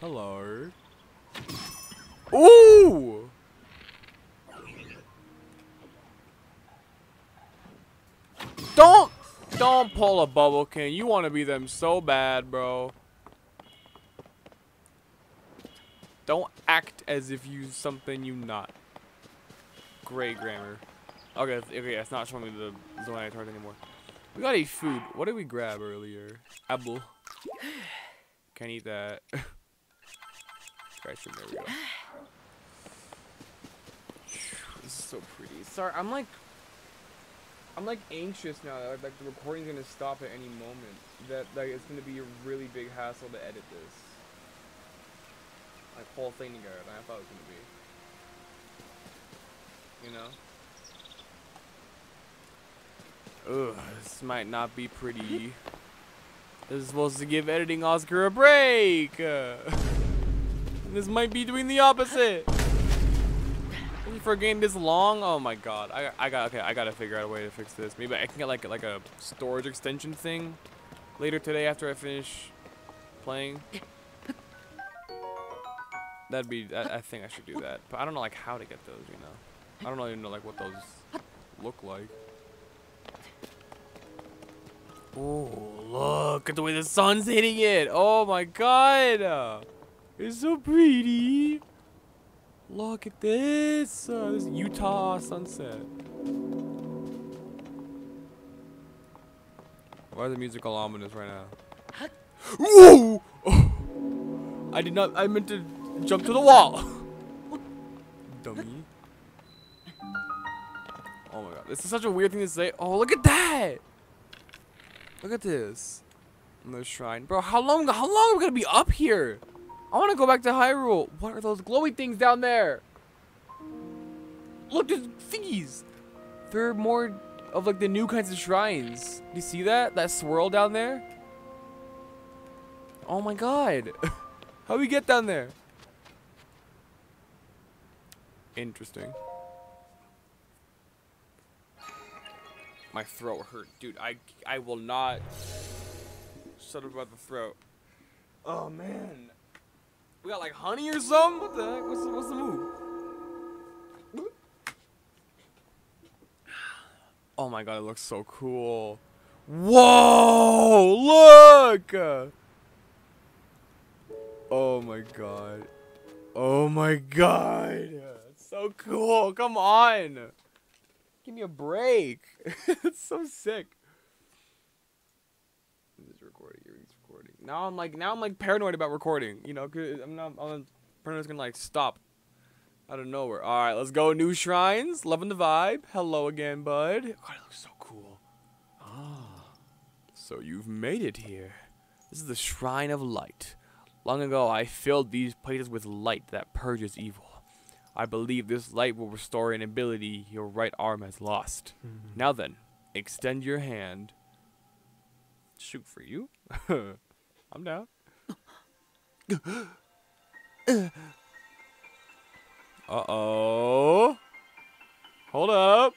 Hello. Ooh! Don't don't pull a bubble king. You want to be them so bad, bro. Don't act as if you something you not. Great grammar. Okay, okay, it's not showing me the Zoanite card anymore. We got a food. What did we grab earlier? Apple. Can't eat that. (laughs) There we go. This is so pretty. Sorry, I'm like, I'm like anxious now that like the recording's gonna stop at any moment. That like it's gonna be a really big hassle to edit this, like whole thing together than I thought it was gonna be. You know. Ugh, this might not be pretty. This is supposed to give editing Oscar a break. (laughs) This might be doing the opposite. For a game this long? Oh my god. I, I got okay, I gotta figure out a way to fix this. Maybe I can get like like a storage extension thing later today after I finish playing. That'd be I, I think I should do that. But I don't know like how to get those, you know. I don't even know like what those look like. Oh, look at the way the sun's hitting it. Oh my god. It's so pretty. Look at this. Uh, this Utah sunset. Why is the music all ominous right now? Whoa! I did not. I meant to jump to the wall. (laughs) Dummy. Oh my god. This is such a weird thing to say. Oh, look at that. Look at this. The shrine. Bro, how long how long are we gonna be up here? I wanna go back to Hyrule. What are those glowy things down there? Look, there's thingies. They're more of like the new kinds of shrines. Do you see that? That swirl down there? Oh my god. (laughs) How do we get down there? Interesting. My throat hurt. Dude, I I will not shut up about the throat. Oh man. We got like honey or something? What the heck? What's the, what's the move? (sighs) Oh my god, it looks so cool. Whoa! Look! Oh my god. Oh my god. So cool. Come on. Give me a break. (laughs) it's so sick. It's recording. It's recording. Now I'm like now I'm like paranoid about recording. You know, cause I'm not. I'm paranoid's gonna like stop out of nowhere. All right, let's go. New shrines. Loving the vibe. Hello again, bud. God, it looks so cool. Ah, so you've made it here. This is the Shrine of Light. Long ago, I filled these places with light that purges evil. I believe this light will restore an ability your right arm has lost. Now then, extend your hand. Shoot for you. (laughs) I'm down. (gasps) uh oh. Hold up.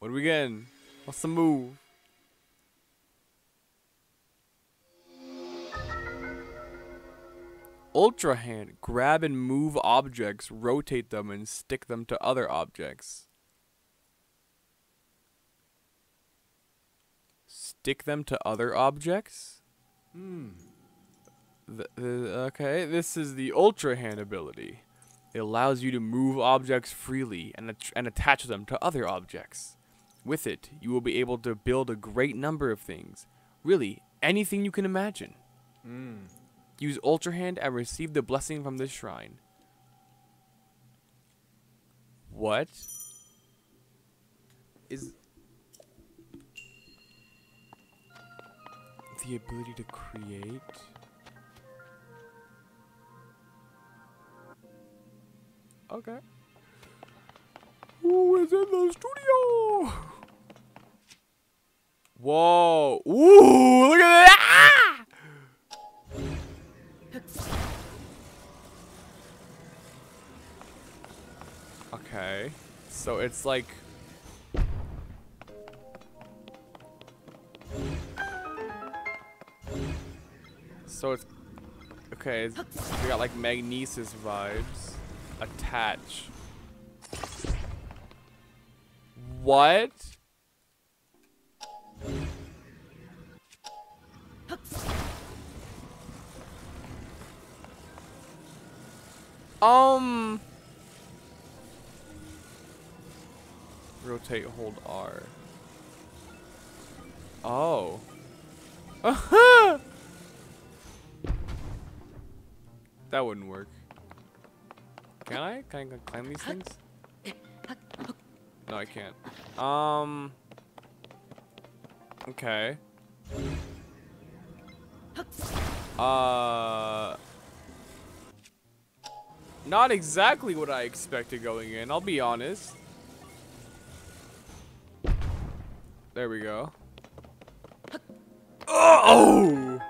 What are we getting? What's the move? Ultrahand. Grab and move objects, rotate them, and stick them to other objects. Stick them to other objects? Hmm. Th th okay, this is the Ultrahand ability. It allows you to move objects freely and, at and attach them to other objects. With it, you will be able to build a great number of things. Really, anything you can imagine. Hmm. Use Ultrahand and receive the blessing from this shrine. What? Is the ability to create? Okay. Who is in the studio? Whoa! Ooh! Look at that! Okay. So it's like So it's okay, we got like magnesis vibes. Attach. What? Um. Rotate, hold R. Oh. Uh (laughs) -huh. that wouldn't work. Can I? Can I climb these things? No, I can't. Um. Okay. Uh. Not exactly what I expected going in, I'll be honest. There we go. Oh!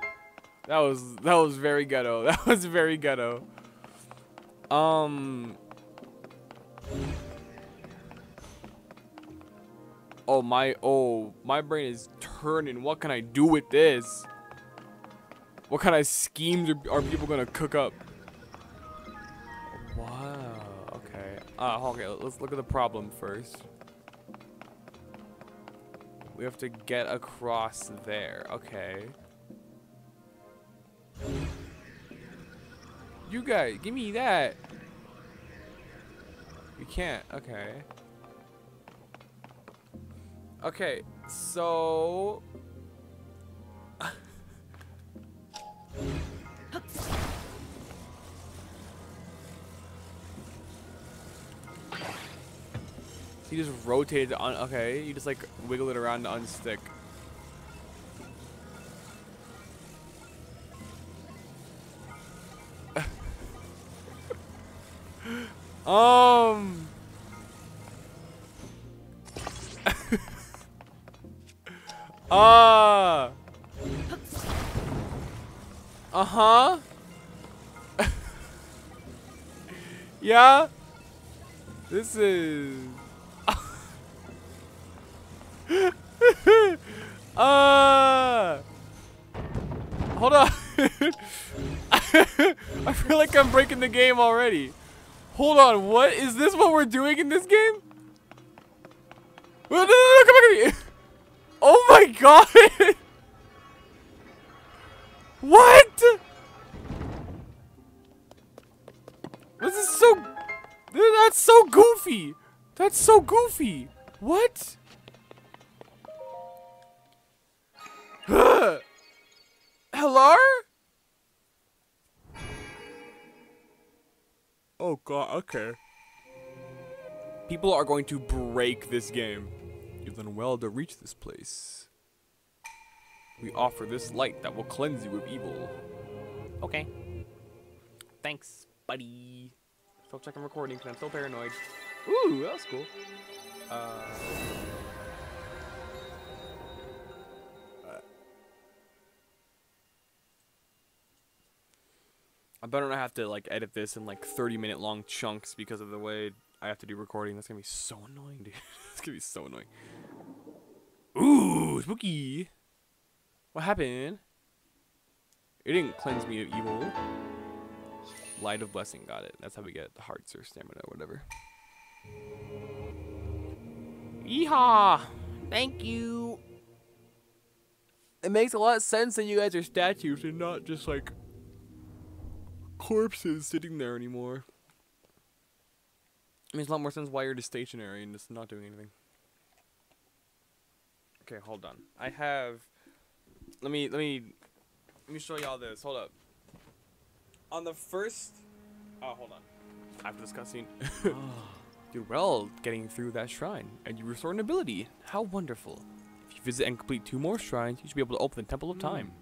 That was that was very ghetto. (laughs) That was very ghetto. Um Oh my oh my brain is turning. What can I do with this? What kind of schemes are, are people gonna cook up? Uh, okay. Let's look at the problem first. We have to get across there. Okay. You guys, give me that. You can't. Okay. Okay. So. (laughs) You just rotate it on. Okay, you just like wiggle it around to unstick. (laughs) um. Ah. (laughs) uh huh. (laughs) yeah. This is. Uh. Hold on. (laughs) I feel like I'm breaking the game already. Hold on. What is this? What we're doing in this game? No, no, no, no, come. (laughs) Oh my god! (laughs) what? This is so... That's so goofy! That's so goofy! What? Hello? Oh god, okay. People are going to break this game. You've done well to reach this place. We offer this light that will cleanse you of evil. Okay. Thanks, buddy. Still checking recording because I'm still paranoid. Ooh, that was cool. Uh, I better not have to like edit this in like 30 minute long chunks because of the way I have to do recording. That's gonna be so annoying, dude. (laughs) It's gonna be so annoying. Ooh, spooky. What happened? It didn't cleanse me of evil. Light of blessing, got it. That's how we get the hearts or stamina or whatever. Yeehaw! Thank you. It makes a lot of sense that you guys are statues and not just like corpses sitting there anymore. It makes a lot more sense why you're just stationary and just not doing anything. Okay, hold on. I have. Let me let me let me show y'all this. Hold up. On the first. Oh, hold on. After this cutscene. (laughs) (gasps) You're well getting through that shrine, and you restore an ability. How wonderful! If you visit and complete two more shrines, you should be able to open the Temple of hmm. Time.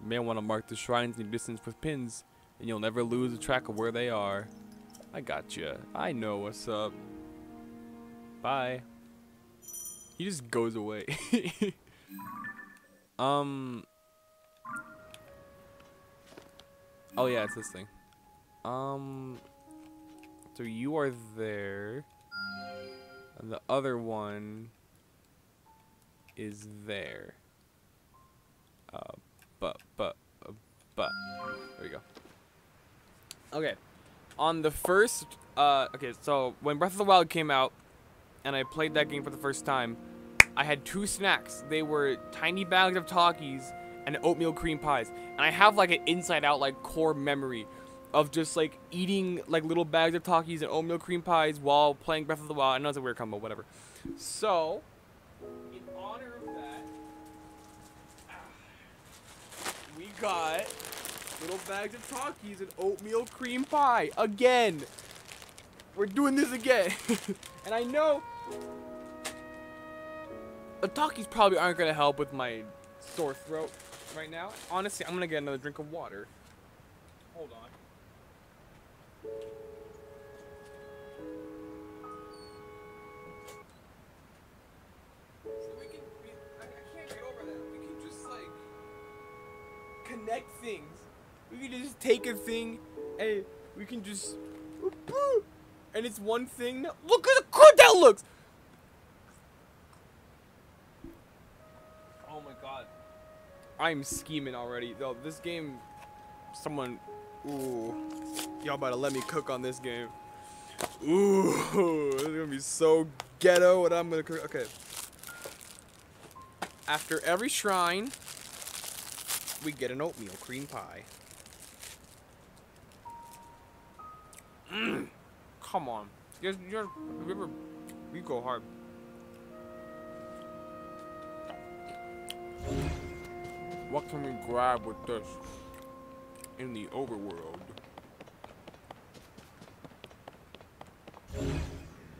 You may want to mark the shrines in your distance with pins, and you'll never lose track of where they are. I got you. I know what's up. Bye. He just goes away. (laughs) um. Oh yeah, it's this thing. Um. So you are there, and the other one is there. Uh, but but uh, but there we go. Okay, on the first. Uh, okay, so when Breath of the Wild came out, and I played that game for the first time, I had two snacks. They were tiny bags of Takis and oatmeal cream pies. And I have like an inside out like core memory of just like eating like little bags of Takis and oatmeal cream pies while playing Breath of the Wild. I know it's a weird combo, whatever. So, in honor of that, we got little bags of Takis and oatmeal cream pie again. We're doing this again. (laughs) and I know the Takis probably aren't gonna help with my sore throat right now. Honestly, I'm gonna get another drink of water. Hold on. Connect things. We can just take a thing and we can just and it's one thing. now- Look at how good that looks. Oh my god. I'm scheming already. Though this game, someone, ooh, y'all better let me cook on this game. Ooh, it's gonna be so ghetto what I'm gonna cook. Okay. After every shrine, we get an oatmeal cream pie. Mm, come on. You guys, you guys, you ever, we go hard. What can we grab with this in the overworld?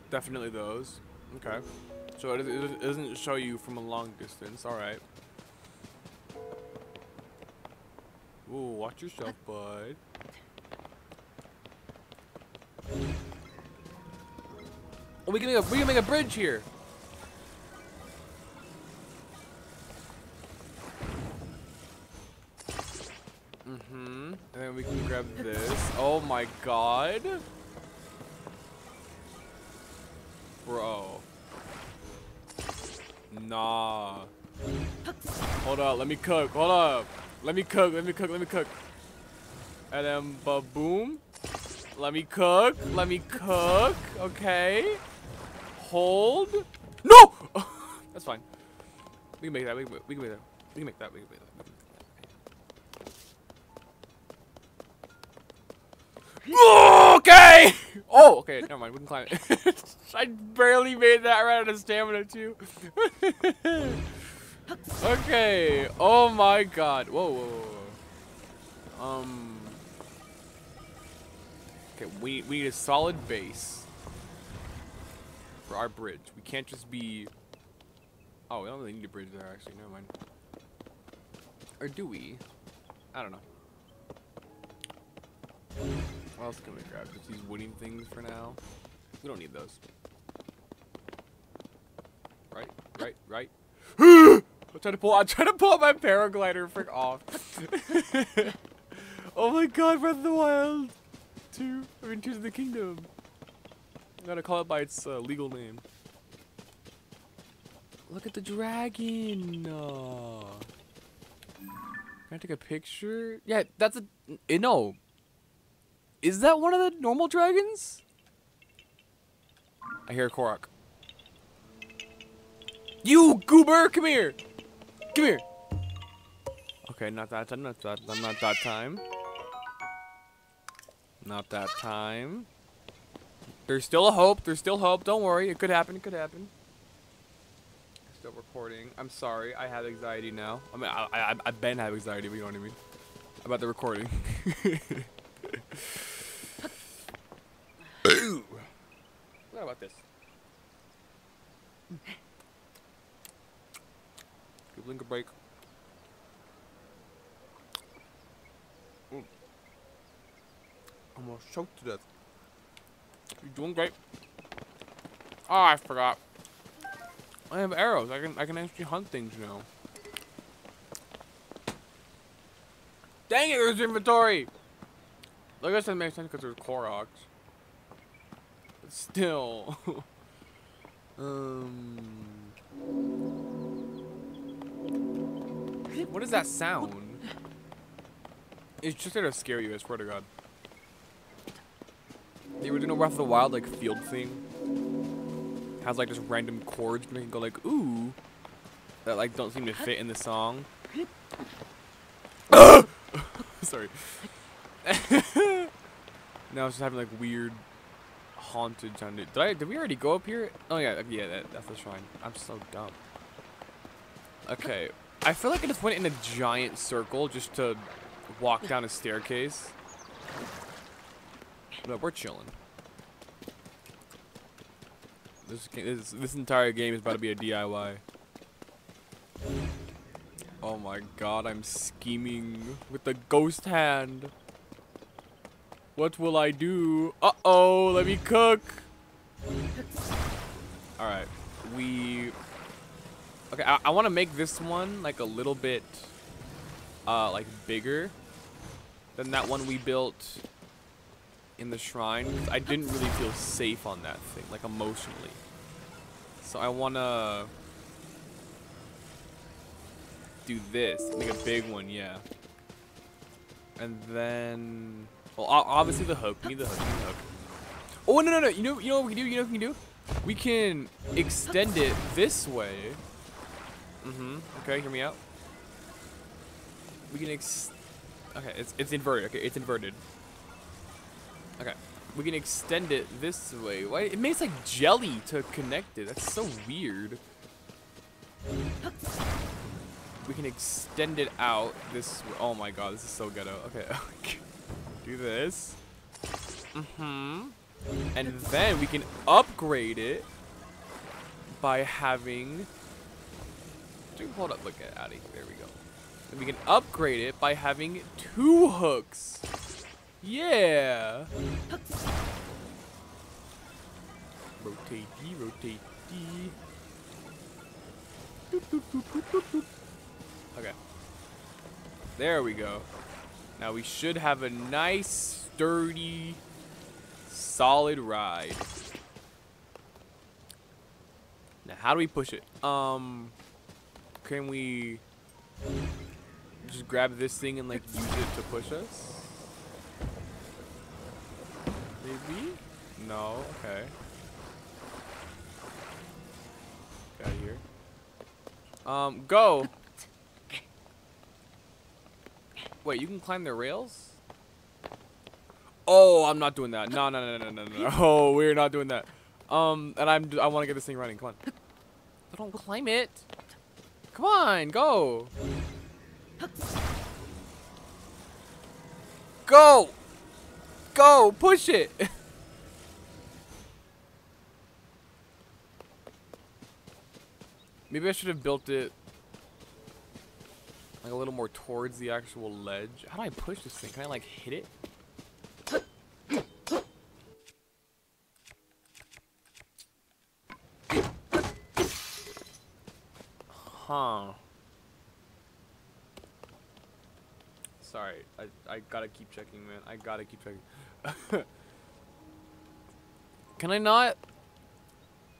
Definitely those. Okay. So it, it, it doesn't show you from a long distance. All right. Ooh, watch yourself, bud. Oh, we can make a we can make a bridge here. Mm-hmm. And then we can grab this. Oh my god. Bro. Nah. Hold up, let me cook. Hold up. Let me cook, let me cook, let me cook. And then ba boom. Let me cook. Let me cook. Okay. Hold. No! That's fine. We can make that. We can, we can make that. We can make that. We can make that. Okay! Oh, okay, never mind. We can climb it. (laughs) I barely made that right out of stamina, too. (laughs) okay. Oh my god. Whoa, whoa, whoa. Um. Okay, we, we need a solid base our bridge. We can't just be. Oh, we don't really need a bridge there, actually. Never mind. Or do we? I don't know. What else can we grab? Just these wooden things for now. We don't need those. Right, right, right. (gasps) I'm trying to pull. I'm trying to pull my paraglider frick off. Oh. (laughs) oh my God, Breath of the Wild. Two. I mean, Tears of the Kingdom. Gonna call it by its uh, legal name. Look at the dragon. Uh, can I take a picture? Yeah, that's a. eh, no, is that one of the normal dragons? I hear Korok. You goober, come here. Come here. Okay, not that time. Not that. Not that time. Not that time. There's still a hope. There's still hope. Don't worry. It could happen. It could happen. Still recording. I'm sorry. I have anxiety now. I mean, I I I've been have anxiety, but you know what I mean. About the recording. Ooh. (laughs) What about this? Give Link a break. Ooh. Almost choked to death. You're doing great. Oh, I forgot. I have arrows. I can I can actually hunt things now. Dang it, there's inventory! I guess that makes sense because there's Koroks. But still. (laughs) um. What is that sound? It's just gonna scare you, I swear to god. The original Breath of the Wild, like, field theme has, like, just random chords, but you can go, like, ooh, that, like, don't seem to fit in the song. (laughs) Sorry. (laughs) now it's just having, like, weird haunted sound. Did I, did we already go up here? Oh, yeah, yeah, that, that's the shrine. I'm so dumb. Okay. I feel like I just went in a giant circle just to walk down a staircase. But we're chilling. This, this this entire game is about to be a DIY. Oh my god, I'm scheming with the ghost hand. What will I do? Uh-oh, let me cook. Alright, we... Okay, I, I want to make this one like a little bit, uh, like bigger than that one we built in the shrine, I didn't really feel safe on that thing, like emotionally. So I want to do this, make a big one, yeah. And then, well, obviously the hook. We need the hook. We need the hook. Oh no no no! You know you know what we can do? You know what we can do? We can extend it this way. Mm-hmm. Okay, hear me out. We can ex. Okay, it's it's inverted. Okay, it's inverted. Okay, we can extend it this way. Why? It makes like jelly to connect it. That's so weird. We can extend it out this. w- Oh my god, this is so ghetto. Okay, (laughs) do this. Mm-hmm. And then we can upgrade it by having. Hold up, look at Addy. There we go. And we can upgrade it by having two hooks. Yeah. Rotate D, rotate D. Doop, doop, doop. Okay. There we go. Now we should have a nice, sturdy, solid ride. Now how do we push it? Um, can we just grab this thing and like use it to push us? Maybe? No, okay. Of here. Um, go! Wait, you can climb the rails? Oh, I'm not doing that. No, no, no, no, no, no, no. (laughs) Oh, we're not doing that. Um, and I'm, I want to get this thing running. Come on. But don't climb it. Come on, go. Go. Go, push it. (laughs) Maybe I should have built it like a little more towards the actual ledge. How do I push this thing? Can I like hit it? Huh. Sorry, I, I gotta keep checking, man. I gotta keep checking. (laughs) Can I not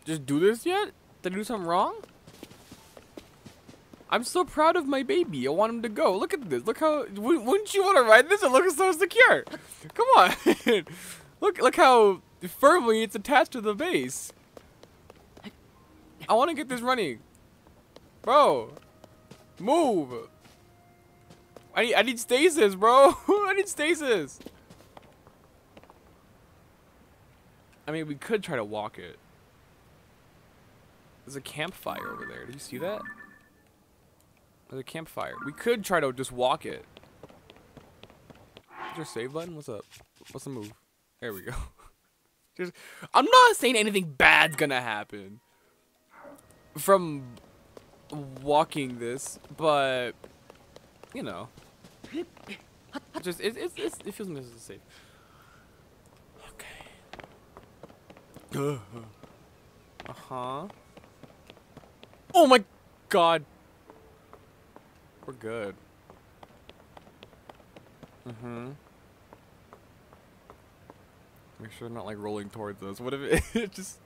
just do this yet? Did I do something wrong? I'm so proud of my baby. I want him to go. Look at this. Look how. Wouldn't you want to ride this? It looks so secure. (laughs) Come on. (laughs) look, look how firmly it's attached to the base. I want to get this running. Bro, move. I need, I need stasis, bro. I need stasis. I mean, we could try to walk it. There's a campfire over there. Do you see that? There's a campfire. We could try to just walk it. Is there save button? What's up? What's the move? There we go. (laughs) just, I'm not saying anything bad's gonna happen from walking this, but you know, just it, it, it, it feels nice to safe. Okay. Uh huh. Oh my god. We're good. Mm-hmm. Make sure I'm not like rolling towards us. What if (laughs) it just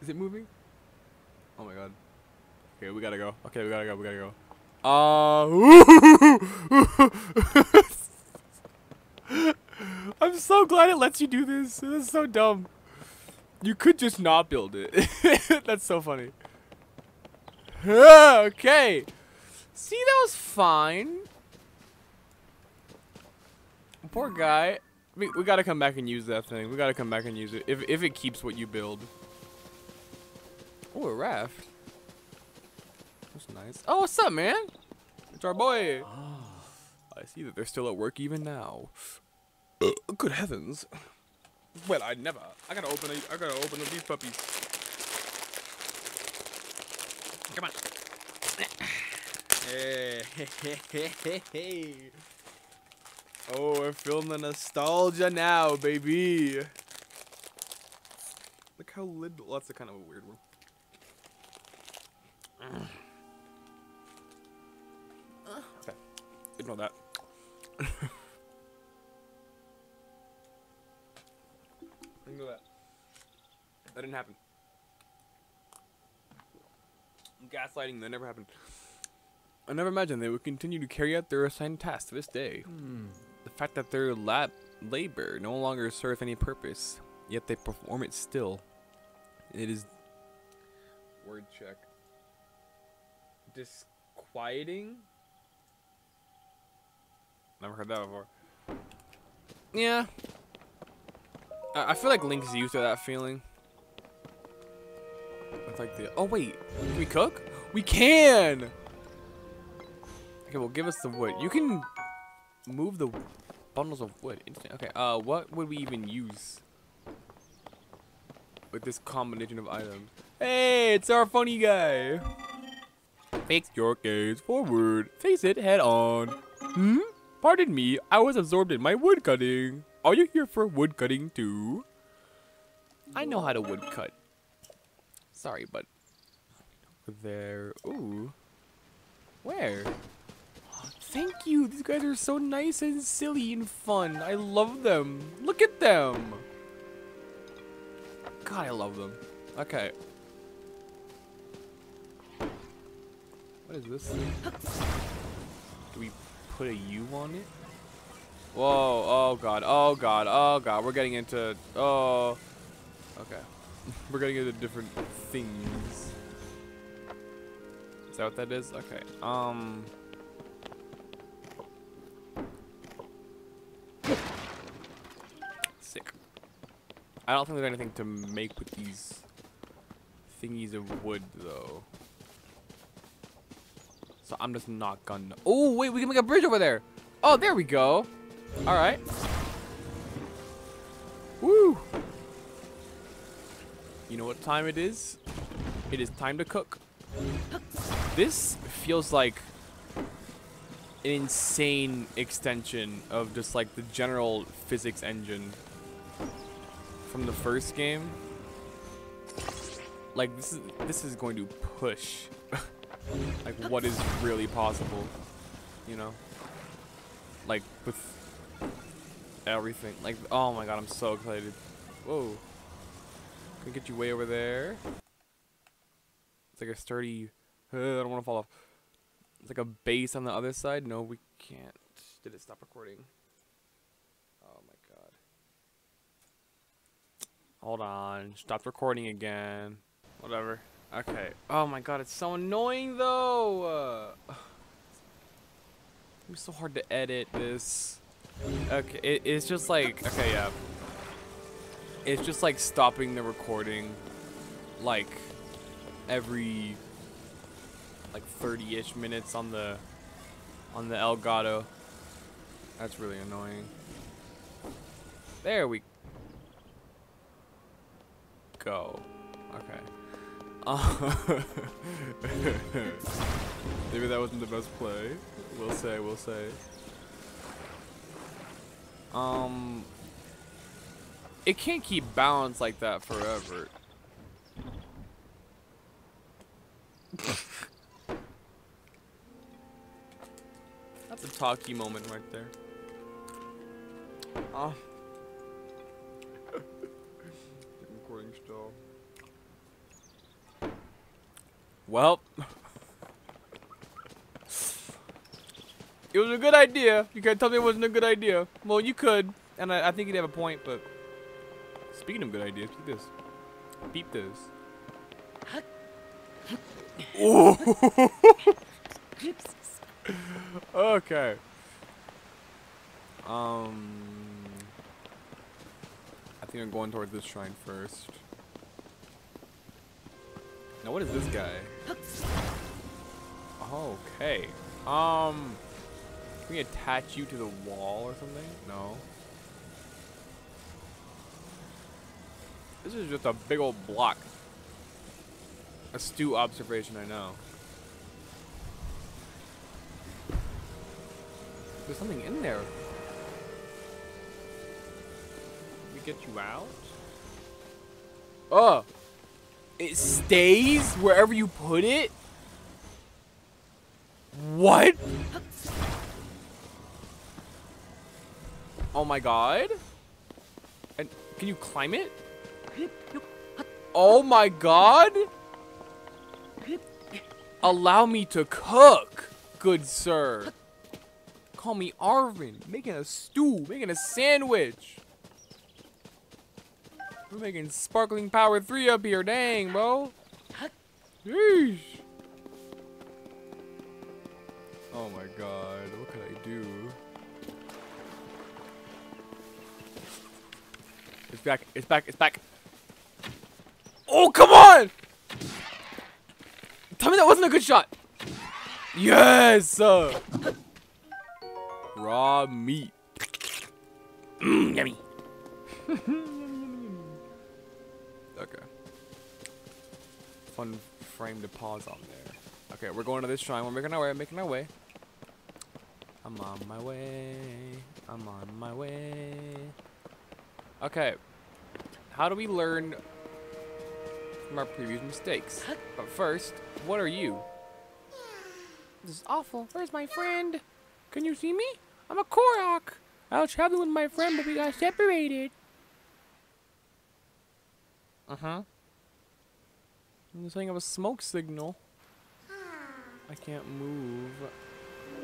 is it moving? Oh my god. Okay, we gotta go. Okay, we gotta go. We gotta go. Uh. (laughs) I'm so glad it lets you do this. This is so dumb. You could just not build it. (laughs) That's so funny. okay. See, that was fine. Poor guy. We, we gotta come back and use that thing. We gotta come back and use it. If, if it keeps what you build. Oh, a raft. That's nice. Oh, what's up, man? It's our boy. Ah. I see that they're still at work even now. (gasps) good heavens. Well, I never. I gotta open. A, I gotta open up these puppies. Come on. Eh, (laughs) hey, hey, hey, hey. Oh, we're feeling the nostalgia now, baby. Look how little. Well, that's a kind of a weird one. Okay. Ignore that. (laughs) That. That didn't happen. Gaslighting, that never happened. I never imagined they would continue to carry out their assigned tasks to this day. Hmm. The fact that their lab labor no longer serves any purpose, yet they perform it still. It is word check. Disquieting? Never heard that before. Yeah. I, feel like Link's used to that feeling. With like the oh wait, can we cook? We can. Okay, well give us the wood. You can move the bundles of wood. Okay. Uh, what would we even use with this combination of items? Hey, it's our funny guy. Fix your gaze forward. Face it head on. Hmm? Pardon me, I was absorbed in my wood cutting. Are you here for wood cutting too? I know how to wood cut. Sorry, but over there. Ooh. Where? Thank you. These guys are so nice and silly and fun. I love them. Look at them. God, I love them. Okay. What is this? Do we put a U on it? Whoa, oh god, oh god, oh god, we're getting into, oh, okay. (laughs) we're getting into different things. Is that what that is? Okay, um. Sick. I don't think there's anything to make with these thingies of wood, though. So I'm just not gonna. Oh, wait, we can make a bridge over there. Oh, there we go. All right. Woo. You know what time it is? It is time to cook. This feels like an insane extension of just like the general physics engine from the first game. Like this is this is going to push (laughs) like what is really possible, you know? Like with everything. Like oh my god, I'm so excited. Whoa. Can get you way over there? It's like a sturdy uh, (sighs) I don't want to fall off. It's like a base on the other side. No, we can't. Did it stop recording? Oh my god. Hold on. Stopped recording again. Whatever. Okay. Oh my god, it's so annoying though. Uh, (sighs) it's so hard to edit this. Okay, it, it's just like okay, yeah. It's just like stopping the recording, like every like 30-ish minutes on the on the Elgato. That's really annoying. There we go. Okay. (laughs) Maybe that wasn't the best play. We'll say, we'll say. Um, it can't keep balance like that forever. That's a talky moment right there. Ah. recording still. Well. It was a good idea. You can't tell me it wasn't a good idea. Well, you could. And I, I think you'd have a point, but... Speaking of good ideas, look at this. Beep this. (laughs) okay. Um, I think I'm going towards this shrine first. Now, what is this guy? (laughs) Okay. Um, we attach you to the wall or something? No. This is just a big old block. Astute observation, I know. There's something in there. We get you out? Oh! It stays wherever you put it? What? Oh my god. And can you climb it? Oh my god. Allow me to cook, good sir. Call me Arvin. making a stew, making a sandwich. We're making sparkling power 3 up here, dang, bro. Yeesh. Oh my god, It's back, it's back, it's back. Oh, come on! Tell me that wasn't a good shot. Yes! Uh, raw meat. Mmm, yummy. (laughs) okay. fun frame to pause on there. Okay, we're going to this shrine. We're making our way, making our way. I'm on my way. I'm on my way. Okay. How do we learn from our previous mistakes? But first, what are you? This is awful. Where's my friend? Can you see me? I'm a Korok. I was traveling with my friend, but we got separated. Uh-huh. There's something of a smoke signal. I can't move.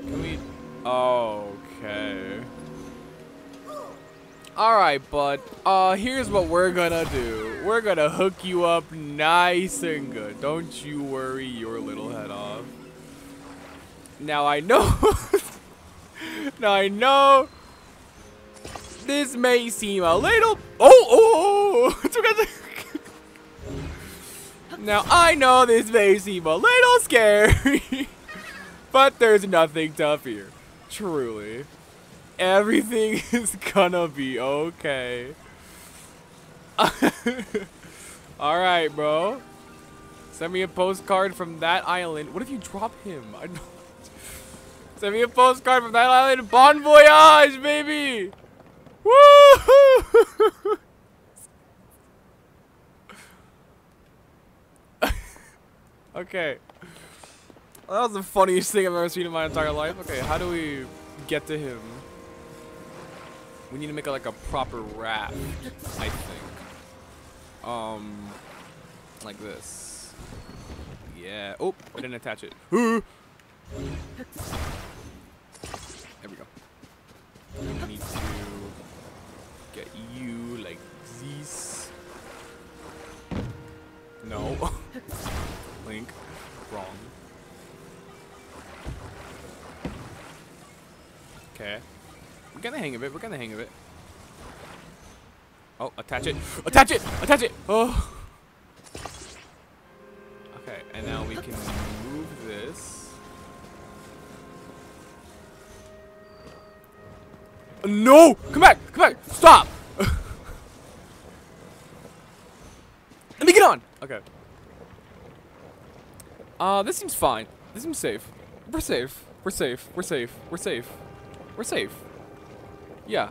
Can we... Okay. Alright, bud. Uh, here's what we're gonna do. We're gonna hook you up nice and good. Don't you worry your little head off. Now I know... (laughs) now I know... This may seem a little... Oh! Oh! oh. (laughs) now I know this may seem a little scary. (laughs) but there's nothing to fear. Truly. Everything (laughs) is gonna be okay. (laughs) Alright, bro. Send me a postcard from that island. What if you drop him? (laughs) I don't... Send me a postcard from that island. Bon voyage, baby! Woo! okay. That was the funniest thing I've ever seen in my entire life. Okay, how do we get to him? We need to make it like a proper raft, I think. Um, like this. Yeah. Oh, I didn't attach it. (gasps) there we go. We need to get you like this. No. (laughs) Link. Wrong. Okay. We're the hang of it. We're the hang of it. Oh, attach it. Attach it! Attach it! Oh. Okay, and now we can move this. No! Come back! Come back! Stop! (laughs) Let me get on! Okay. Uh, this seems fine. This seems safe. We're safe. We're safe. We're safe. We're safe. We're safe. Yeah.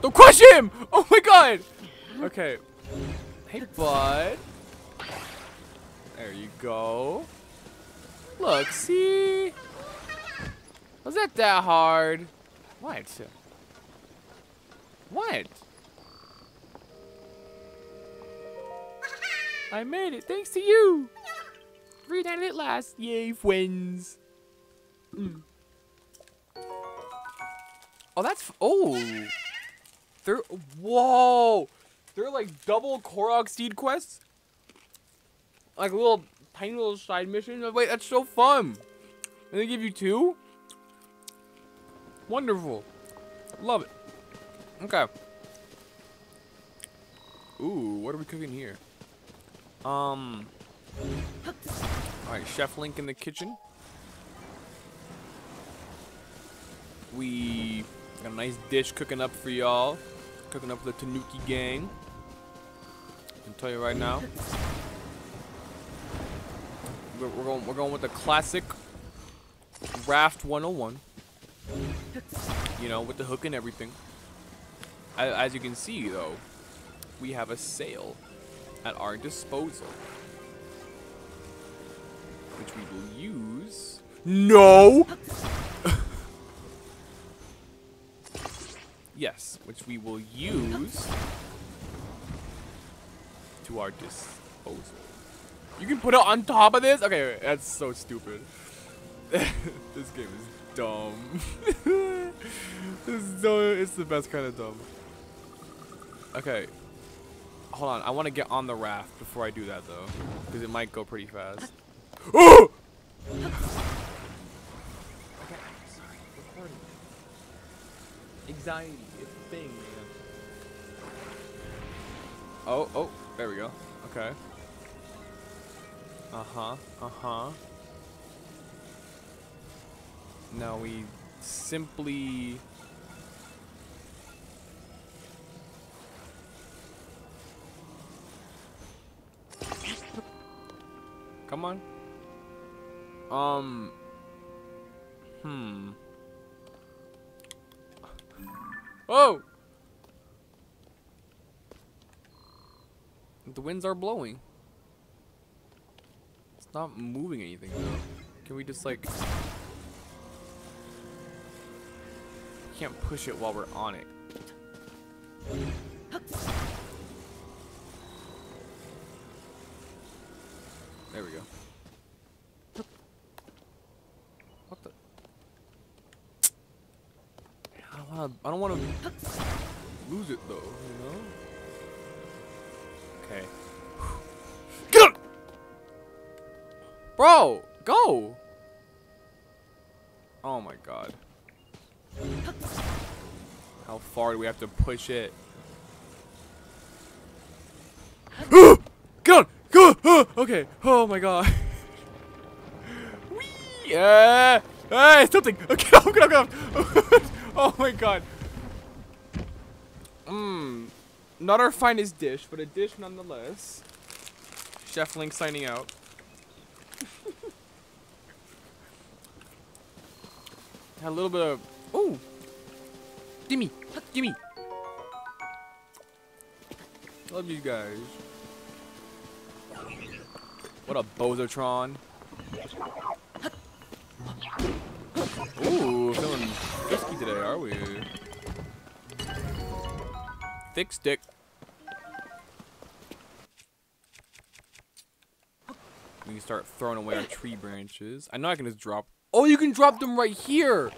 Don't crush him! Oh my god! Okay. Hey, bud. There you go. Look, see? Was that that hard? What? What? I made it thanks to you! Three times it last. Yay, friends. Mm. Oh, that's oh. They're whoa. They're like double Korok Seed quests. Like little tiny little side missions. Wait, that's so fun. And they give you two. Wonderful. Love it. Okay. Ooh, what are we cooking here? Um. All right, Chef Link in the kitchen. We got a nice dish cooking up for y'all. Cooking up for the Tanuki gang. I can tell you right now. We're, we're going. We're going with the classic Raft 101. You know, with the hook and everything. As, as you can see, though, we have a sail at our disposal. Which we will use. No! Yes, which we will use to our disposal. You can put it on top of this? Okay, that's so stupid. (laughs) this game is dumb. (laughs) this is so, it's the best kind of dumb. Okay, Hold on, I want to get on the raft before I do that though, because it might go pretty fast. (gasps) Oh! okay, sorry, recording. Anxiety, it's a thing, man. Oh, oh, there we go. Okay. Uh-huh, uh-huh. Now we simply Come on. Um. Hmm. Oh! The winds are blowing. It's not moving anything though. Can we just like... Can't push it while we're on it. There we go. What the? I don't want to. I don't want to lose it though. You know. Okay. Get on, bro. Go. Oh my god. How far do we have to push it? (gasps) Get on! Go! Oh, (gasps) okay. Oh my god. (laughs) Whee! Yeah. Hey, something. (laughs) Okay, I'm gonna go. (laughs) (laughs) oh my god. Mmm. Not our finest dish, but a dish nonetheless. Chef Link signing out. (laughs) Had a little bit of. Ooh! Gimme! Gimme! Love you guys. What a bozotron. Ooh, feeling frisky today, are we? Thick stick. We can start throwing away our tree branches. I know I can just drop. Oh, you can drop them right here.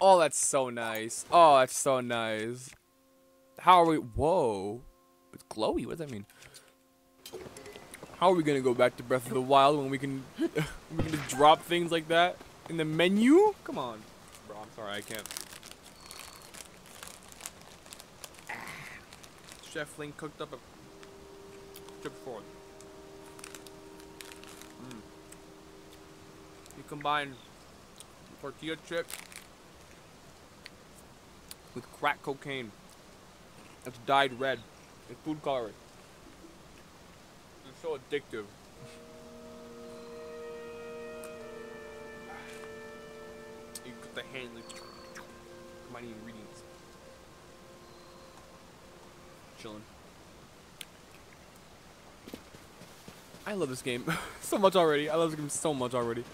Oh, that's so nice. Oh, that's so nice. How are we? Whoa. It's glowy. What does that mean? How are we gonna go back to Breath of the Wild when we can (laughs) we can just drop things like that in the menu? Come on, bro. I'm sorry, I can't. (sighs) Chef Link cooked up a chip forward. Mm. You combine tortilla chip with crack cocaine. It's dyed red. It's food coloring. It's so addictive. The hand like the ingredients. Chilling. I love this game (laughs) so much already. I love this game so much already.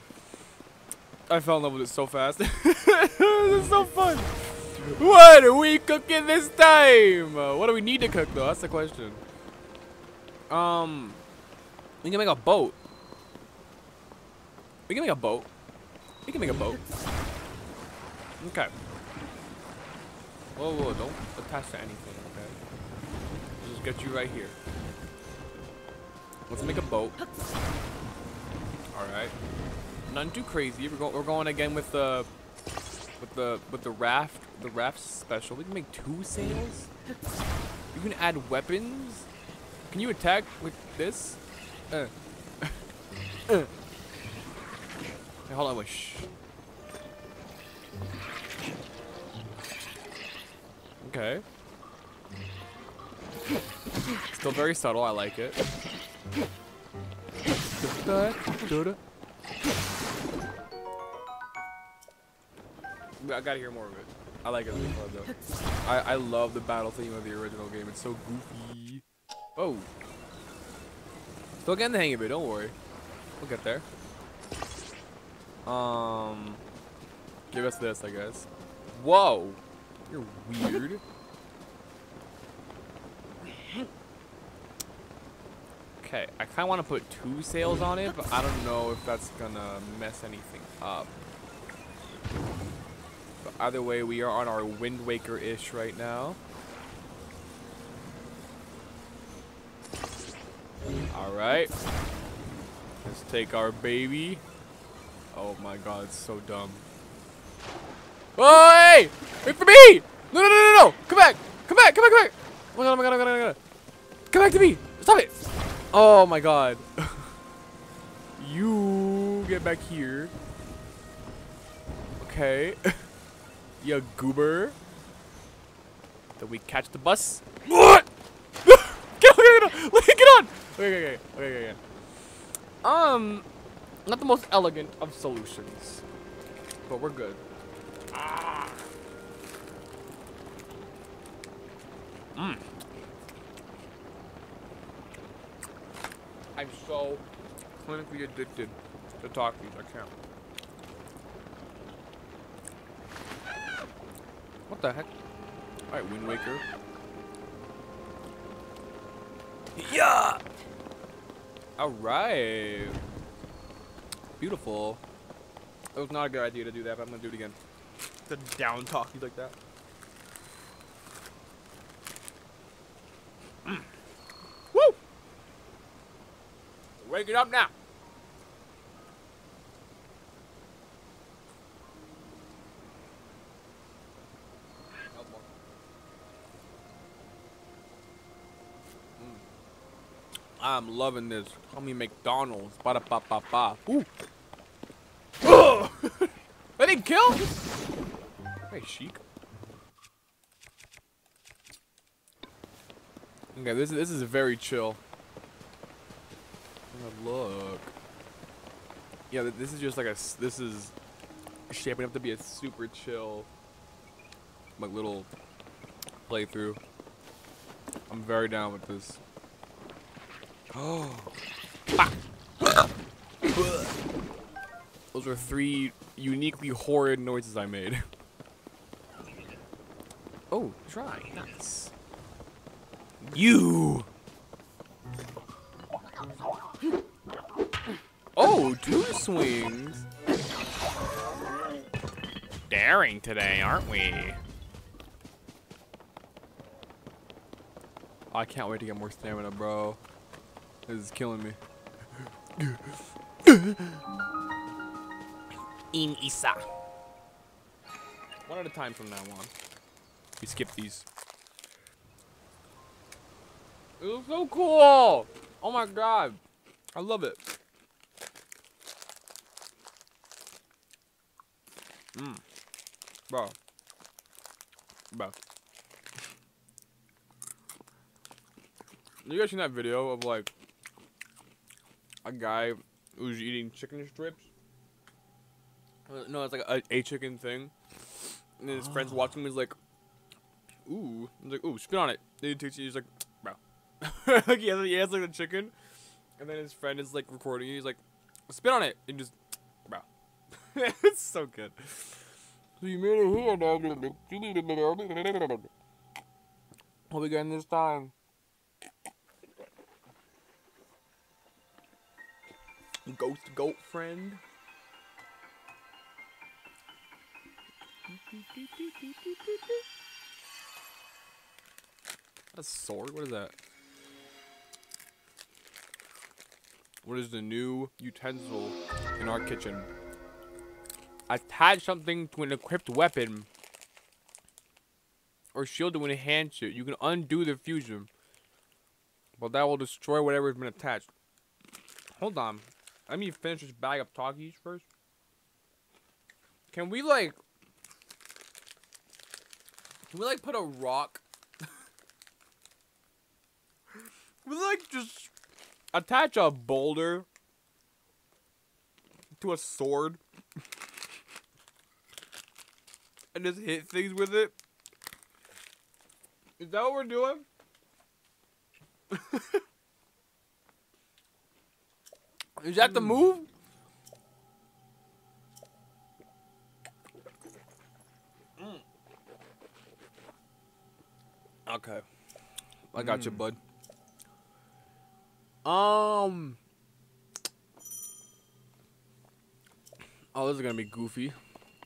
I fell in love with it so fast. (laughs) this is so fun. What are we cooking this time? What do we need to cook though? That's the question. Um, we can make a boat. We can make a boat. We can make a boat. Okay. Whoa, whoa, don't attach to anything, okay? Just get you right here. Let's make a boat. Alright. None too crazy. We're, go we're going again with the with the with the raft the raft special. We can make two sails. You can add weapons. Can you attack with this? Uh. (laughs) uh. Hey, hold on, wait. Okay. Still very subtle. I like it. I gotta hear more of it. I like it far though. I, I love the battle theme of the original game. It's so goofy. Oh. Still getting the hang of it, don't worry. We'll get there. Um give us this, I guess. Whoa! You're weird. Okay, I kind of want to put two sails on it, but I don't know if that's gonna mess anything up. But either way, we are on our Wind Waker-ish right now. Alright. Let's take our baby. Oh my god, it's so dumb. Oh, hey! Wait for me! No, no, no, no, no! Come back! Come back! Come back! Come back! Oh my god! Oh my god! Oh my god! Oh my god! Come back to me! Stop it! Oh my god! (laughs) you get back here. Okay. (laughs) you goober. Then we catch the bus. What? get on! Get on! Get on! (laughs) Okay, okay, okay, okay. Um, not the most elegant of solutions, but we're good. Mmm. I'm so clinically addicted to Takis. I can't. What the heck? Alright, Wind Waker. Yeah! Alright. Beautiful. It was not a good idea to do that, but I'm gonna do it again. To down talk you like that. Waking up now. Mm. I'm loving this. Call me McDonald's. Ba da ba ba ba. Ooh. (laughs) Ugh! that didn't kill? Hey, Sheik. Okay, this is this is very chill. Look. Yeah, this is just like a. This is shaping up to be a super chill, like little playthrough. I'm very down with this. Oh. (gasps) Those are three uniquely horrid noises I made. (laughs) Oh, try. Nice. You. Two swings. Daring today, aren't we? I can't wait to get more stamina, bro. This is killing me. In Isa. One at a time from now on. We skip these. It was so cool! Oh my god. I love it. Mmm. Bro. Bro. You guys seen that video of like a guy who's eating chicken strips? No, it's like a, a chicken thing. And his friends watching him is like, ooh. He's like, ooh, spit on it. Then he takes it, he's like, bro. (laughs) like he has, he has like the chicken. And then his friend is like recording. He's like, spit on it. And just, bro. (laughs) it's so good. What we getting this time? Ghost goat friend. A sword? What is that? What is the new utensil in our kitchen? Attach something to an equipped weapon or shield to enhance it. You can undo the fusion, but that will destroy whatever has been attached. Hold on. Let me finish this bag of Takis first. Can we like Can we like put a rock (laughs) we like just attach a boulder to a sword and just hit things with it? Is that what we're doing? (laughs) Is that the move? Mm. Okay. I got you, bud. Um. Oh, this is gonna be goofy.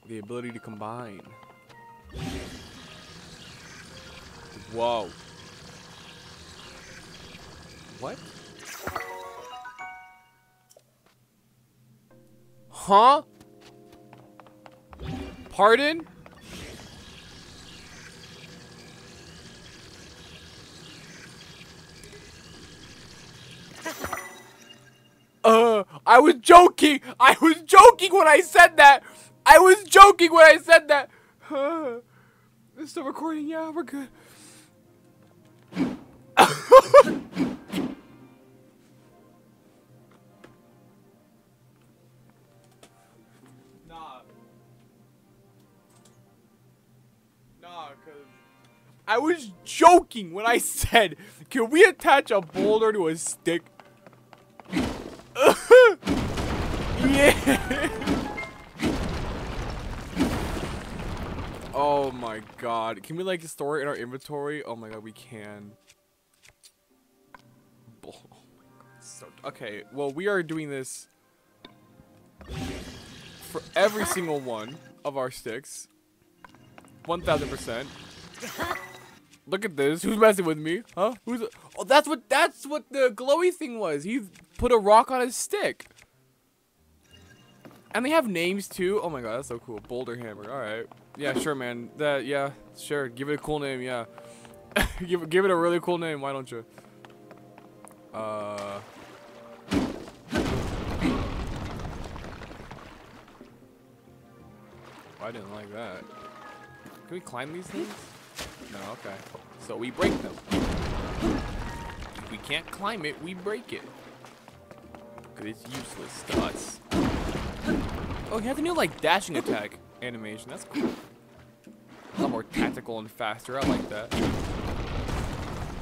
The ability to combine. Whoa. What? Huh? Pardon? Uh, I was joking. I was joking when I said that. I was joking when I said that. Huh. (sighs) It's still recording. Yeah, we're good. (laughs) nah. Nah, cause I was joking when I said, can we attach a boulder to a stick? (laughs) yeah. Oh my god. Can we like store it in our inventory? Oh my god, we can. Oh god. So okay, well we are doing this for every single one of our sticks. 1000%. Look at this. Who's messing with me? Huh? Who's Oh, that's what that's what the glowy thing was. He put a rock on his stick. And they have names too. Oh my god, that's so cool. Boulder Hammer. All right. Yeah, sure, man. That yeah, sure. Give it a cool name. Yeah. (laughs) give it give it a really cool name. Why don't you? Uh. (clears throat) I didn't like that. Can we climb these things? No. Okay. So we break them. If we can't climb it, we break it. Cause it's useless to us. Oh, he has a new like dashing attack animation. That's cool. A lot more tactical and faster. I like that.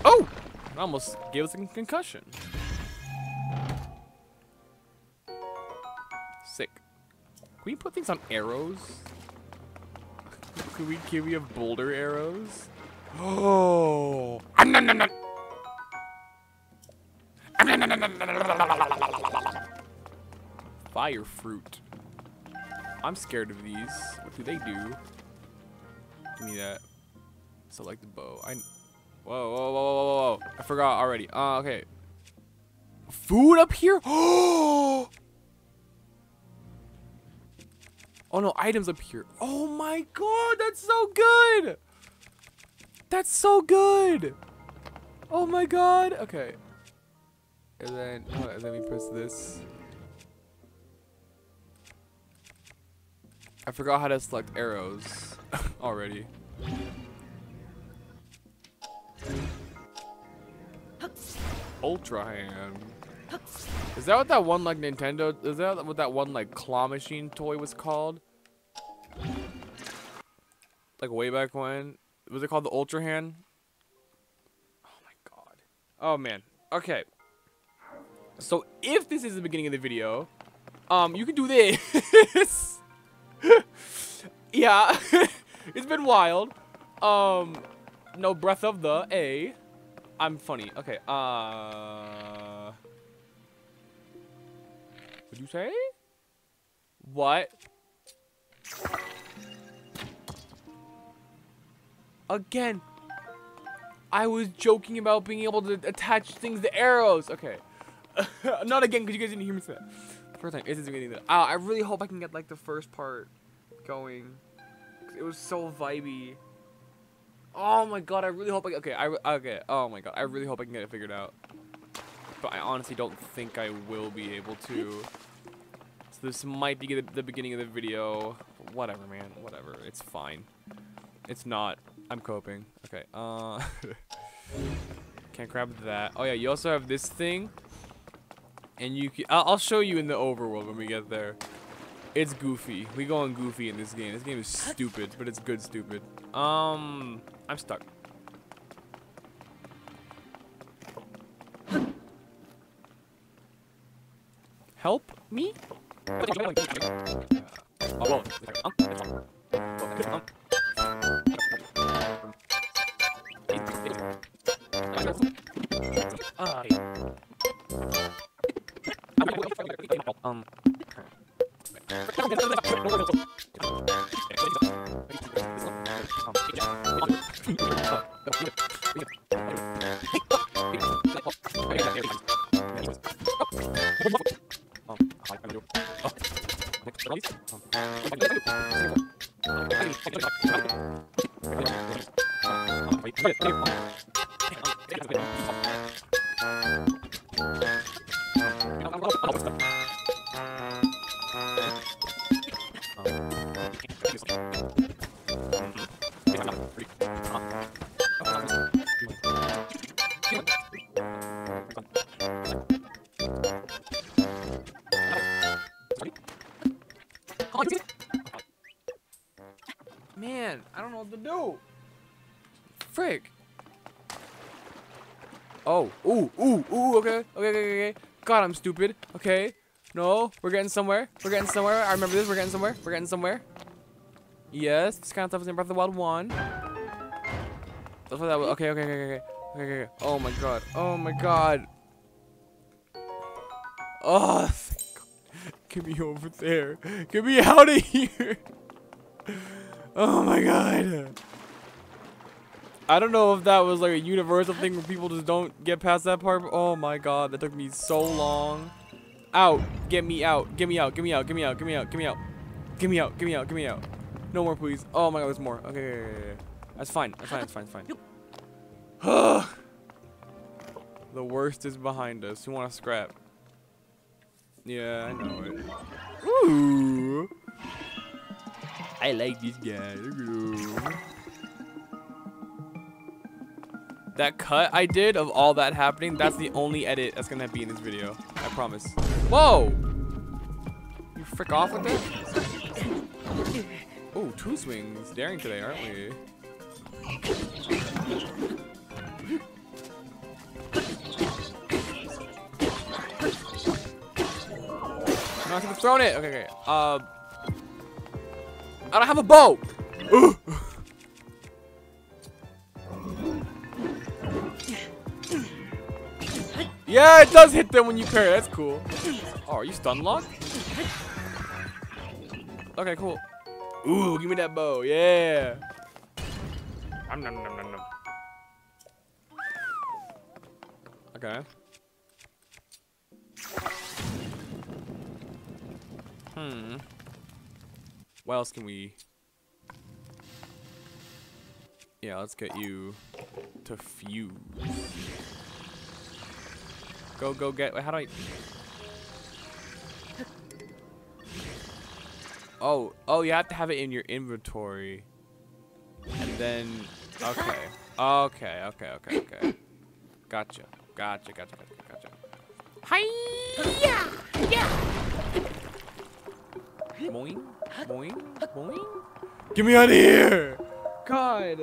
Oh! It Almost gave us a concussion. Sick. Can we put things on arrows? (laughs) Can we can we have boulder arrows? Oh! Fire fruit. I'm scared of these. What do they do? Give me that. Select the bow. I. Whoa, whoa, whoa, whoa, whoa! I forgot already. Uh, okay. Food up here? Oh! (gasps) Oh no, items up here. Oh my god, that's so good! That's so good! Oh my god! Okay. And then, oh, and then we press this. I forgot how to select arrows already. Ultrahand. Is that what that one like Nintendo? Is that what that one like claw machine toy was called? Like way back when? Was it called the Ultra Hand? Oh my god. Oh man. Okay. So if this is the beginning of the video, um, you can do this. (laughs) (laughs) yeah, (laughs) it's been wild. Um, no breath of the A. I'm funny. Okay. Uh, what'd you say? What? Again. I was joking about being able to attach things to arrows. Okay. (laughs) Not again, because you guys didn't hear me say that. First time. Is this getting that? I really hope I can get like the first part going. It was so vibey. Oh my god, I really hope I okay, I okay. Oh my god, I really hope I can get it figured out. But I honestly don't think I will be able to. So this might be the, the beginning of the video. Whatever, man. Whatever. It's fine. It's not. I'm coping. Okay. Uh. (laughs) Can't grab that. Oh yeah, you also have this thing. And you can, I'll, I'll show you in the overworld when we get there. It's goofy. We go on goofy in this game. This game is stupid, but it's good stupid. Um, I'm stuck. Help me? Um. I'm stupid. Okay. No, we're getting somewhere. We're getting somewhere. I remember this. We're getting somewhere. We're getting somewhere. Yes, this kind of stuff is in Breath of the Wild 1. That's what that was. Okay, okay, okay, okay, okay, okay, okay. Oh my god. Oh my god. Oh, get me over there. Get me out of here. (laughs) Oh my god. I don't know if that was like a universal thing where people just don't get past that part. Oh my god, that took me so long. Out. Get me out. Get me out. Get me out. Get me out. Get me out. Get me out. Get me out. Get me out. Get me out. No more, please. Oh my god, there's more. Okay, okay, okay, okay. That's fine. That's fine. That's fine. That's fine. (sighs) the worst is behind us. You want to scrap? Yeah, I know it. Ooh. I like this guy. That cut I did of all that happening, that's the only edit that's gonna be in this video. I promise. Whoa! You frick off with it? Oh, two swings. Daring today, aren't we? No, I could have it. Okay, okay. Uh, I don't have a bow. Yeah, it does hit them when you parry. That's cool. Oh, are you stun locked? Okay, cool. Ooh, give me that bow. Yeah. Okay. Hmm. What else can we... Yeah, let's get you to fuse. Go, go, get. Wait, how do I? Oh, oh, you have to have it in your inventory, and then okay, okay, okay, okay, okay. Gotcha, gotcha, gotcha, gotcha, gotcha. Hiya! Yeah. Boing, boing, boing. Get me out of here! God.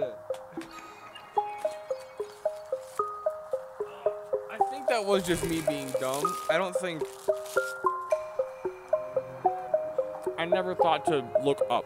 That was just me being dumb. I don't think. I never thought to look up.